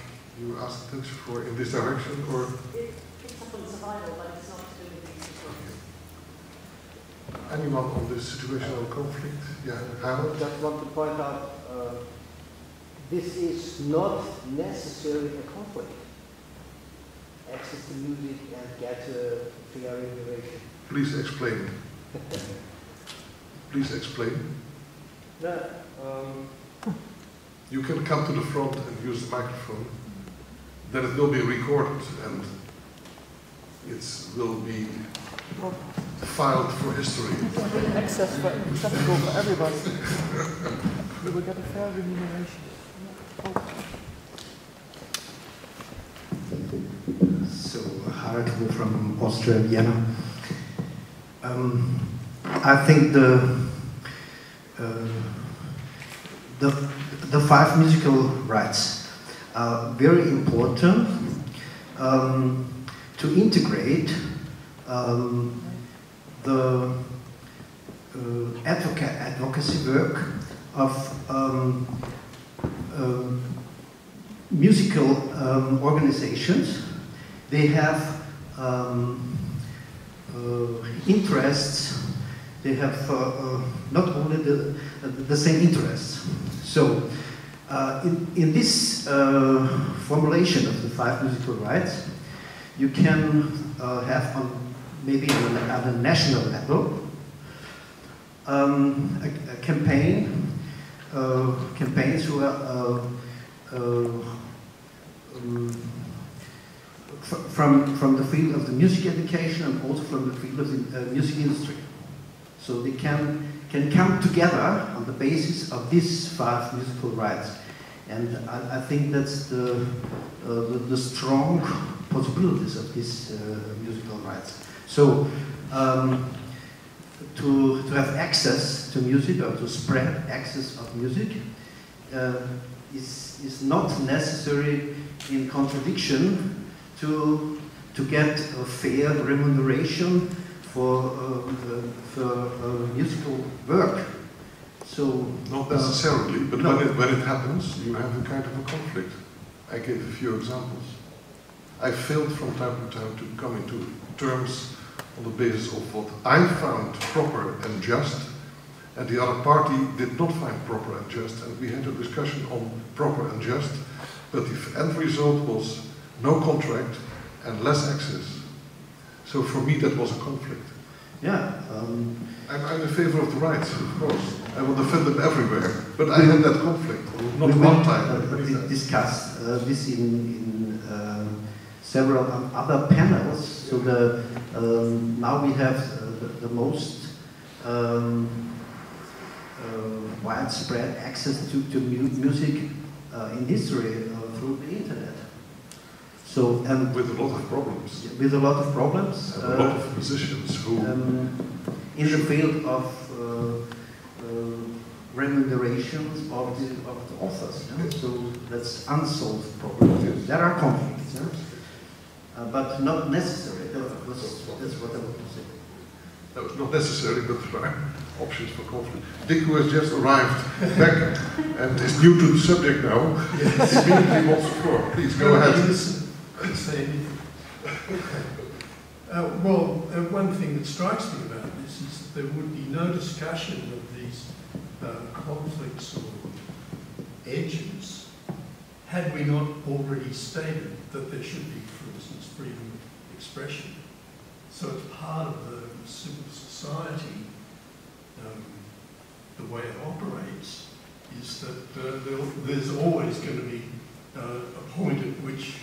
Speaker 1: you asked attention for in this direction, or?
Speaker 5: It picks up on survival, but it's not to do with
Speaker 1: okay. Anyone on this situational conflict? Yeah, Harald?
Speaker 8: I just want to point out, uh, this is not necessarily a conflict. Access to music and get a fair remuneration.
Speaker 1: Please explain. Please explain.
Speaker 8: No, um,
Speaker 1: you can come to the front and use the microphone. Then it will be recorded and it will be filed for history.
Speaker 9: Access for, accessible for everybody. we will get a fair remuneration.
Speaker 10: So, Harald from Austria, Vienna. Um, I think the, uh, the, the five musical rights are very important um, to integrate um, the uh, advoca advocacy work of um, uh, musical um, organizations. They have um, uh, interests they have uh, uh, not only the, the same interests. So, uh, in, in this formulation of the five musical rights, you can have on maybe on, at a national level um, a, a, campaign, uh, campaigns who are uh, uh, um, from from the field of the music education and also from the field of the music industry. So they can, can come together on the basis of these five musical rights. And I, I think that's the, uh, the, the, strong possibilities of these uh, musical rights. So um, to, to have access to music or to spread access of music uh, is, is not necessary in contradiction to, to get a fair remuneration for, uh, for uh, musical work. So
Speaker 1: not necessarily, but no. when, it, when it happens, you have a kind of a conflict. I gave a few examples. I failed from time to time to come into terms on the basis of what I found proper and just, and the other party did not find proper and just, and we had a discussion on proper and just, but the end result was no contract and less access. So for me, that was a conflict.
Speaker 10: Yeah. Um,
Speaker 1: I'm, I'm in favor of the rights, of course. I will defend them everywhere. But I had that conflict, not
Speaker 10: we
Speaker 1: one time.
Speaker 10: uh,
Speaker 1: but many
Speaker 10: di-
Speaker 1: times.
Speaker 10: discuss uh, this in, in um, several um, other panels. So the um, now we have uh, the, the most um, uh, widespread access to, to mu- music uh, in history uh, through the internet. So and
Speaker 1: with a lot of problems.
Speaker 10: with a lot of problems.
Speaker 1: And a lot
Speaker 10: uh,
Speaker 1: of musicians who
Speaker 10: um, in the field of uh, uh, remunerations of the, of the authors. know? So that's unsolved problem. There are conflicts, yeah? Uh, but not necessary. That was, that's what I want to say.
Speaker 1: No, it's not necessary, but there are options for conflict. Dick, who has just arrived back and is new to the subject now, immediately wants the floor. Please go ahead.
Speaker 3: Listen, couldn't say anything. Uh, well, uh, one thing that strikes me about this is that there would be no discussion of these uh, conflicts or edges had we not already stated that there should be, for instance, freedom of expression. So it's part of the civil society, um, the way it operates, is that uh, there's always going to be uh, a point at which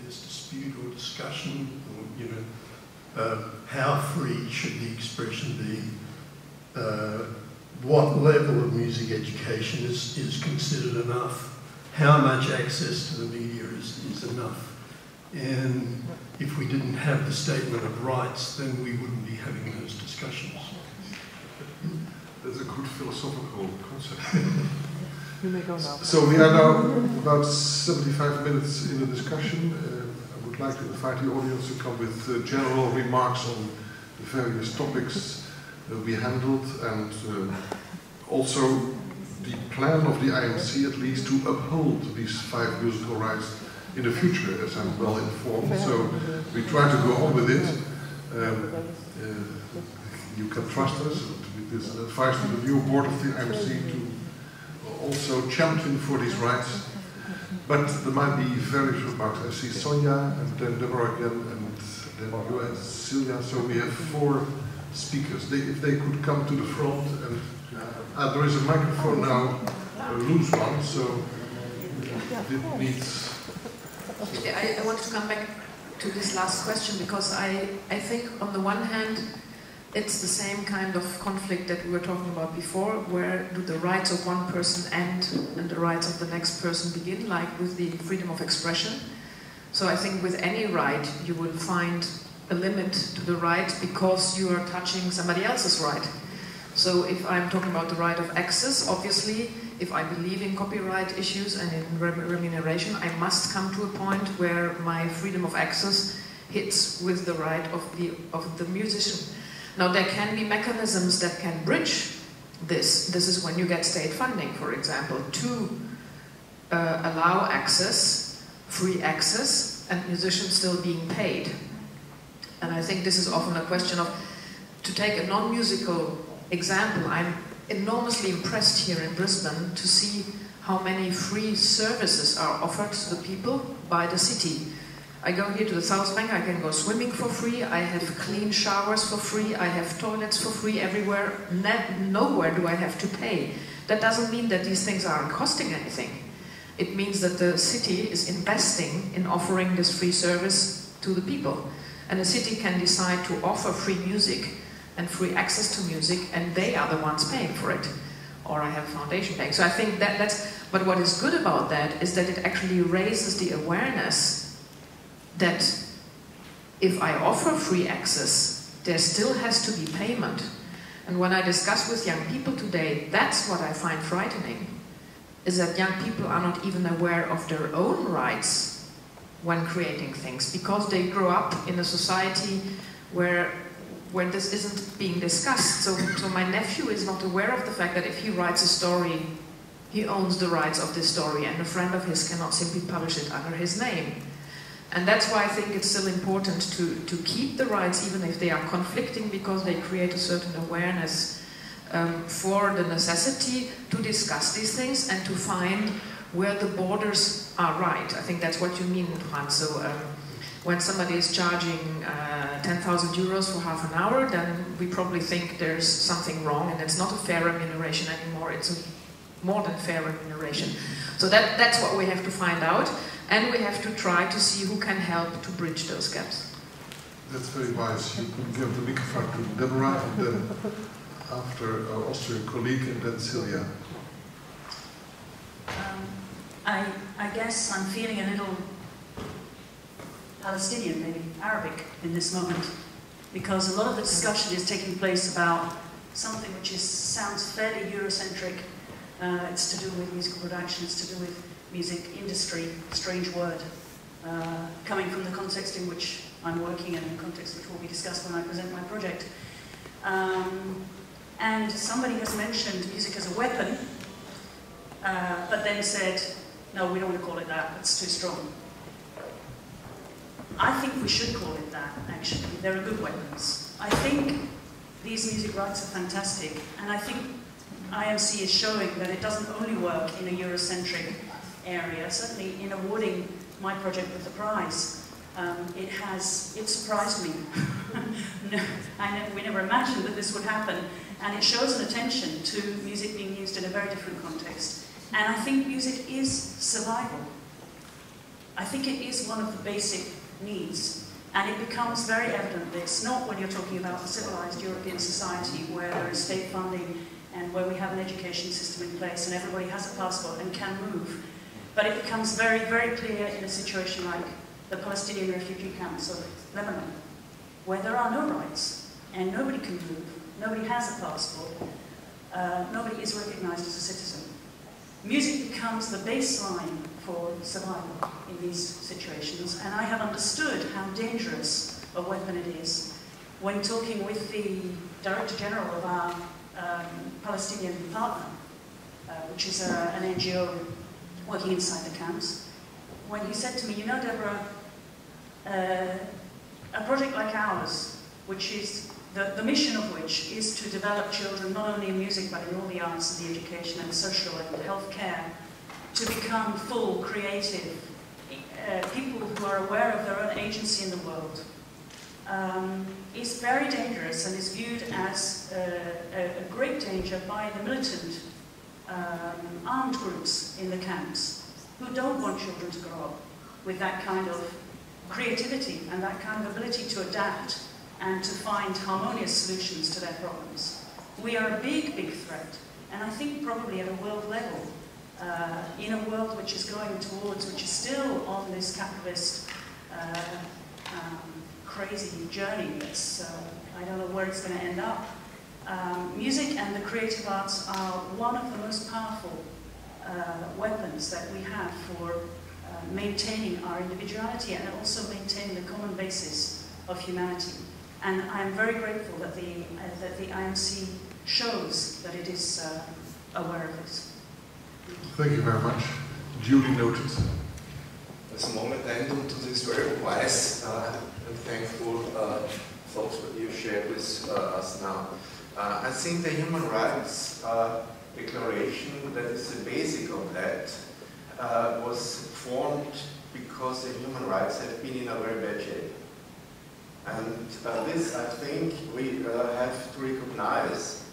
Speaker 3: there's dispute or discussion, or, you know, uh, how free should the expression be? Uh, what level of music education is, is considered enough? How much access to the media is, is enough? And if we didn't have the statement of rights, then we wouldn't be having those discussions.
Speaker 1: That's a good philosophical concept.
Speaker 9: You may go now.
Speaker 1: So we are now about 75 minutes in the discussion. Uh, I would like to invite the audience to come with uh, general remarks on the various topics uh, we handled and uh, also the plan of the IMC at least to uphold these five musical rights in the future, as I'm well informed. So we try to go on with it. Um, uh, you can trust us. It is an advice to the new board of the IMC to also champion for these rights. But there might be various remarks. I see Sonia and then Deborah again and then you and Silja. So we have four speakers. They, if they could come to the front and uh, there is a microphone now, a loose one, so it needs.
Speaker 11: I, I want to come back to this last question because I, I think on the one hand it's the same kind of conflict that we were talking about before where do the rights of one person end and the rights of the next person begin like with the freedom of expression so I think with any right you will find a limit to the right because you are touching somebody else's right so if I'm talking about the right of access obviously if I believe in copyright issues and in remuneration, I must come to a point where my freedom of access hits with the right of the, of the musician. Now, there can be mechanisms that can bridge this. This is when you get state funding, for example, to uh, allow access, free access, and musicians still being paid. And I think this is often a question of, to take a non-musical example, I'm enormously impressed here in Brisbane to see how many free services are offered to the people by the city. I go here to the South Bank, I can go swimming for free, I have clean showers for free, I have toilets for free everywhere, nowhere do I have to pay. That doesn't mean that these things aren't costing anything. It means that the city is investing in offering this free service to the people. And the city can decide to offer free music and free access to music, and they are the ones paying for it. Or I have a foundation paying. So I think that that's. But what is good about that is that it actually raises the awareness that if I offer free access, there still has to be payment. And when I discuss with young people today, that's what I find frightening. Is that young people are not even aware of their own rights when creating things because they grow up in a society where when this isn't being discussed. So, so my nephew is not aware of the fact that if he writes a story, he owns the rights of this story, and a friend of his cannot simply publish it under his name. And that's why I think it's still important to, to keep the rights, even if they are conflicting, because they create a certain awareness um, for the necessity to discuss these things and to find where the borders are right. I think that's what you mean, Juan. So um, when somebody is charging uh, 10,000 euros for half an hour, then we probably think there's something wrong and it's not a fair remuneration anymore, it's a more than fair remuneration. So that, that's what we have to find out, and we have to try to see who can help to bridge those gaps.
Speaker 1: That's very wise. You can give the microphone to Deborah and then after our Austrian colleague and then Silja.
Speaker 5: Um, I, I guess I'm feeling a little Palestinian, maybe Arabic in this moment, because a lot of the discussion is taking place about something which is, sounds fairly Eurocentric. Uh, it's to do with musical production, it's to do with music industry, strange word, uh, coming from the context in which I'm working and the context which will be discussed when I present my project. Um, and somebody has mentioned music as a weapon, uh, but then said, no, we don't want to call it that, it's too strong. I think we should call it that, actually. There are good weapons. I think these music rights are fantastic, and I think IMC is showing that it doesn't only work in a Eurocentric area, certainly in awarding my project with the prize. Um, it has, it surprised me. no, I never, we never imagined that this would happen, and it shows an attention to music being used in a very different context. And I think music is survival. I think it is one of the basic needs. And it becomes very evident this, not when you're talking about a civilized European society where there is state funding and where we have an education system in place and everybody has a passport and can move, but it becomes very, very clear in a situation like the Palestinian refugee camps of Lebanon, where there are no rights and nobody can move, nobody has a passport, uh, nobody is recognized as a citizen. Music becomes the baseline for survival in these situations, and I have understood how dangerous a weapon it is when talking with the Director General of our um, Palestinian partner, uh, which is a, an NGO working inside the camps, when he said to me, you know, Deborah, uh, a project like ours, which is the, the mission of which is to develop children not only in music but in all the arts and the education and social and health care, to become full, creative, uh, people who are aware of their own agency in the world, um, is very dangerous and is viewed as uh, a, a, great danger by the militant um, armed groups in the camps who don't want children to grow up with that kind of creativity and that kind of ability to adapt and to find harmonious solutions to their problems. We are a big, big threat, and I think probably at a world level, uh, in a world which is going towards, which is still on this capitalist uh, um, crazy journey that's, uh, I don't know where it's going to end up. Um, music and the creative arts are one of the most powerful uh, weapons that we have for uh, maintaining our individuality and also maintaining the common basis of humanity. And I'm very grateful that the, uh, that the IMC shows that it is uh, aware of this.
Speaker 1: Thank you very much. Duly noted.
Speaker 6: As a moment endum to this very wise uh, and thankful uh, thoughts that you shared with uh, us now. Uh, I think the human rights uh, declaration that is the basic of that uh, was formed because the human rights have been in a very bad shape. And this, I think, we have to recognize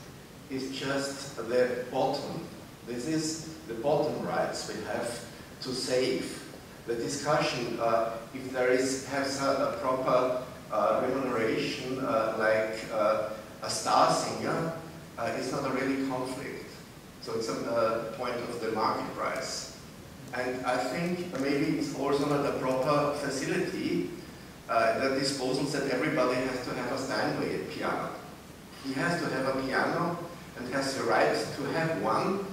Speaker 6: is just the bottom. This is the bottom rights we have to save. The discussion, uh, if there is has a, a proper uh, remuneration uh, like uh, a star singer, is not a really conflict. So it's a point of the market price. And I think maybe it's also not a proper facility uh, the disposal that everybody has to have a Steinway piano. He has to have a piano and has the right to have one,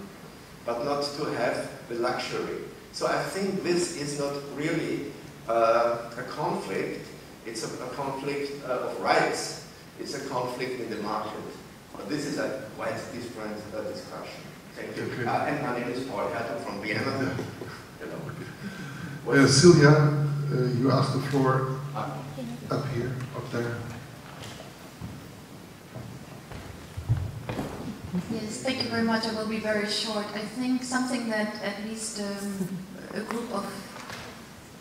Speaker 6: but not to have the luxury. So I think this is not really uh, a conflict, it's a, a conflict uh, of rights, it's a conflict in the market. But this is a quite different uh, discussion. Thank you. Uh, and my name is Paul Hertel from Vienna.
Speaker 1: Uh, Silja, uh, you asked the floor up here, up there.
Speaker 12: Yes, thank you very much. I will be very short. I think something that at least um, a group of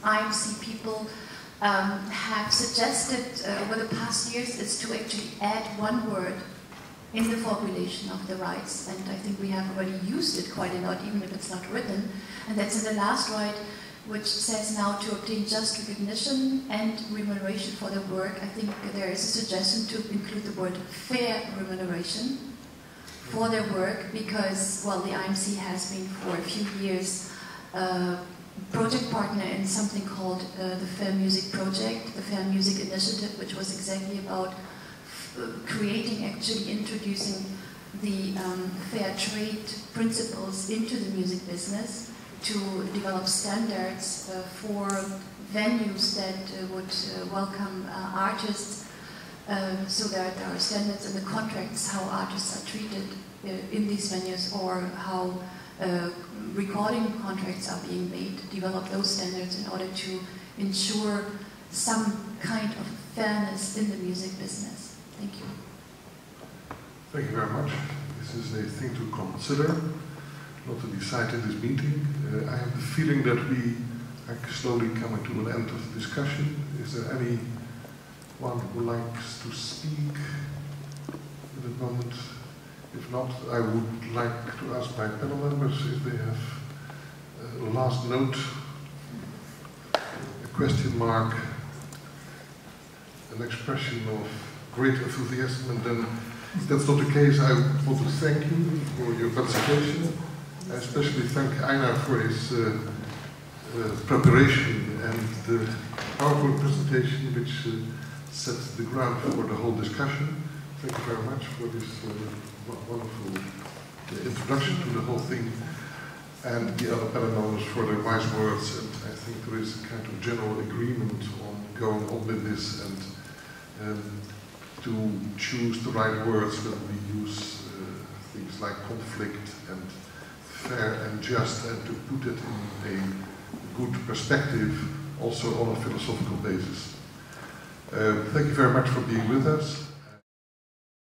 Speaker 12: IMC people um, have suggested uh, over the past years is to actually add one word in the formulation of the rights, and I think we have already used it quite a lot, even if it's not written, and that's in the last right, which says now to obtain just recognition and remuneration for their work. I think there is a suggestion to include the word fair remuneration for their work because, well, the IMC has been for a few years uh, project partner in something called uh, the Fair Music Project, the Fair Music Initiative, which was exactly about uh, creating, actually introducing the um, fair trade principles into the music business to develop standards uh, for venues that uh, would uh, welcome artists um, so that there are standards in the contracts how artists are treated uh, in these venues or how uh, recording contracts are being made, develop those standards in order to ensure some kind of fairness in the music business. Thank you.
Speaker 1: Thank you very much. This is a thing to consider, not to decide in this meeting. Uh, I have the feeling that we are slowly coming to an end of the discussion. Is there anyone who likes to speak at the moment? If not, I would like to ask my panel members if they have a last note, a question mark, an expression of great enthusiasm, and then if that's not the case, I want to thank you for your participation. I especially thank Einar for his uh, uh, preparation and the PowerPoint presentation which uh, set the ground for the whole discussion. Thank you very much for this uh, wonderful uh, introduction to the whole thing and the other panel members for their wise words. And I think there is a kind of general agreement on going on with this and um, to choose the right words when we use uh, things like conflict and fair and just and to put it in a good perspective also on a philosophical basis. Uh, thank you very much for being with us.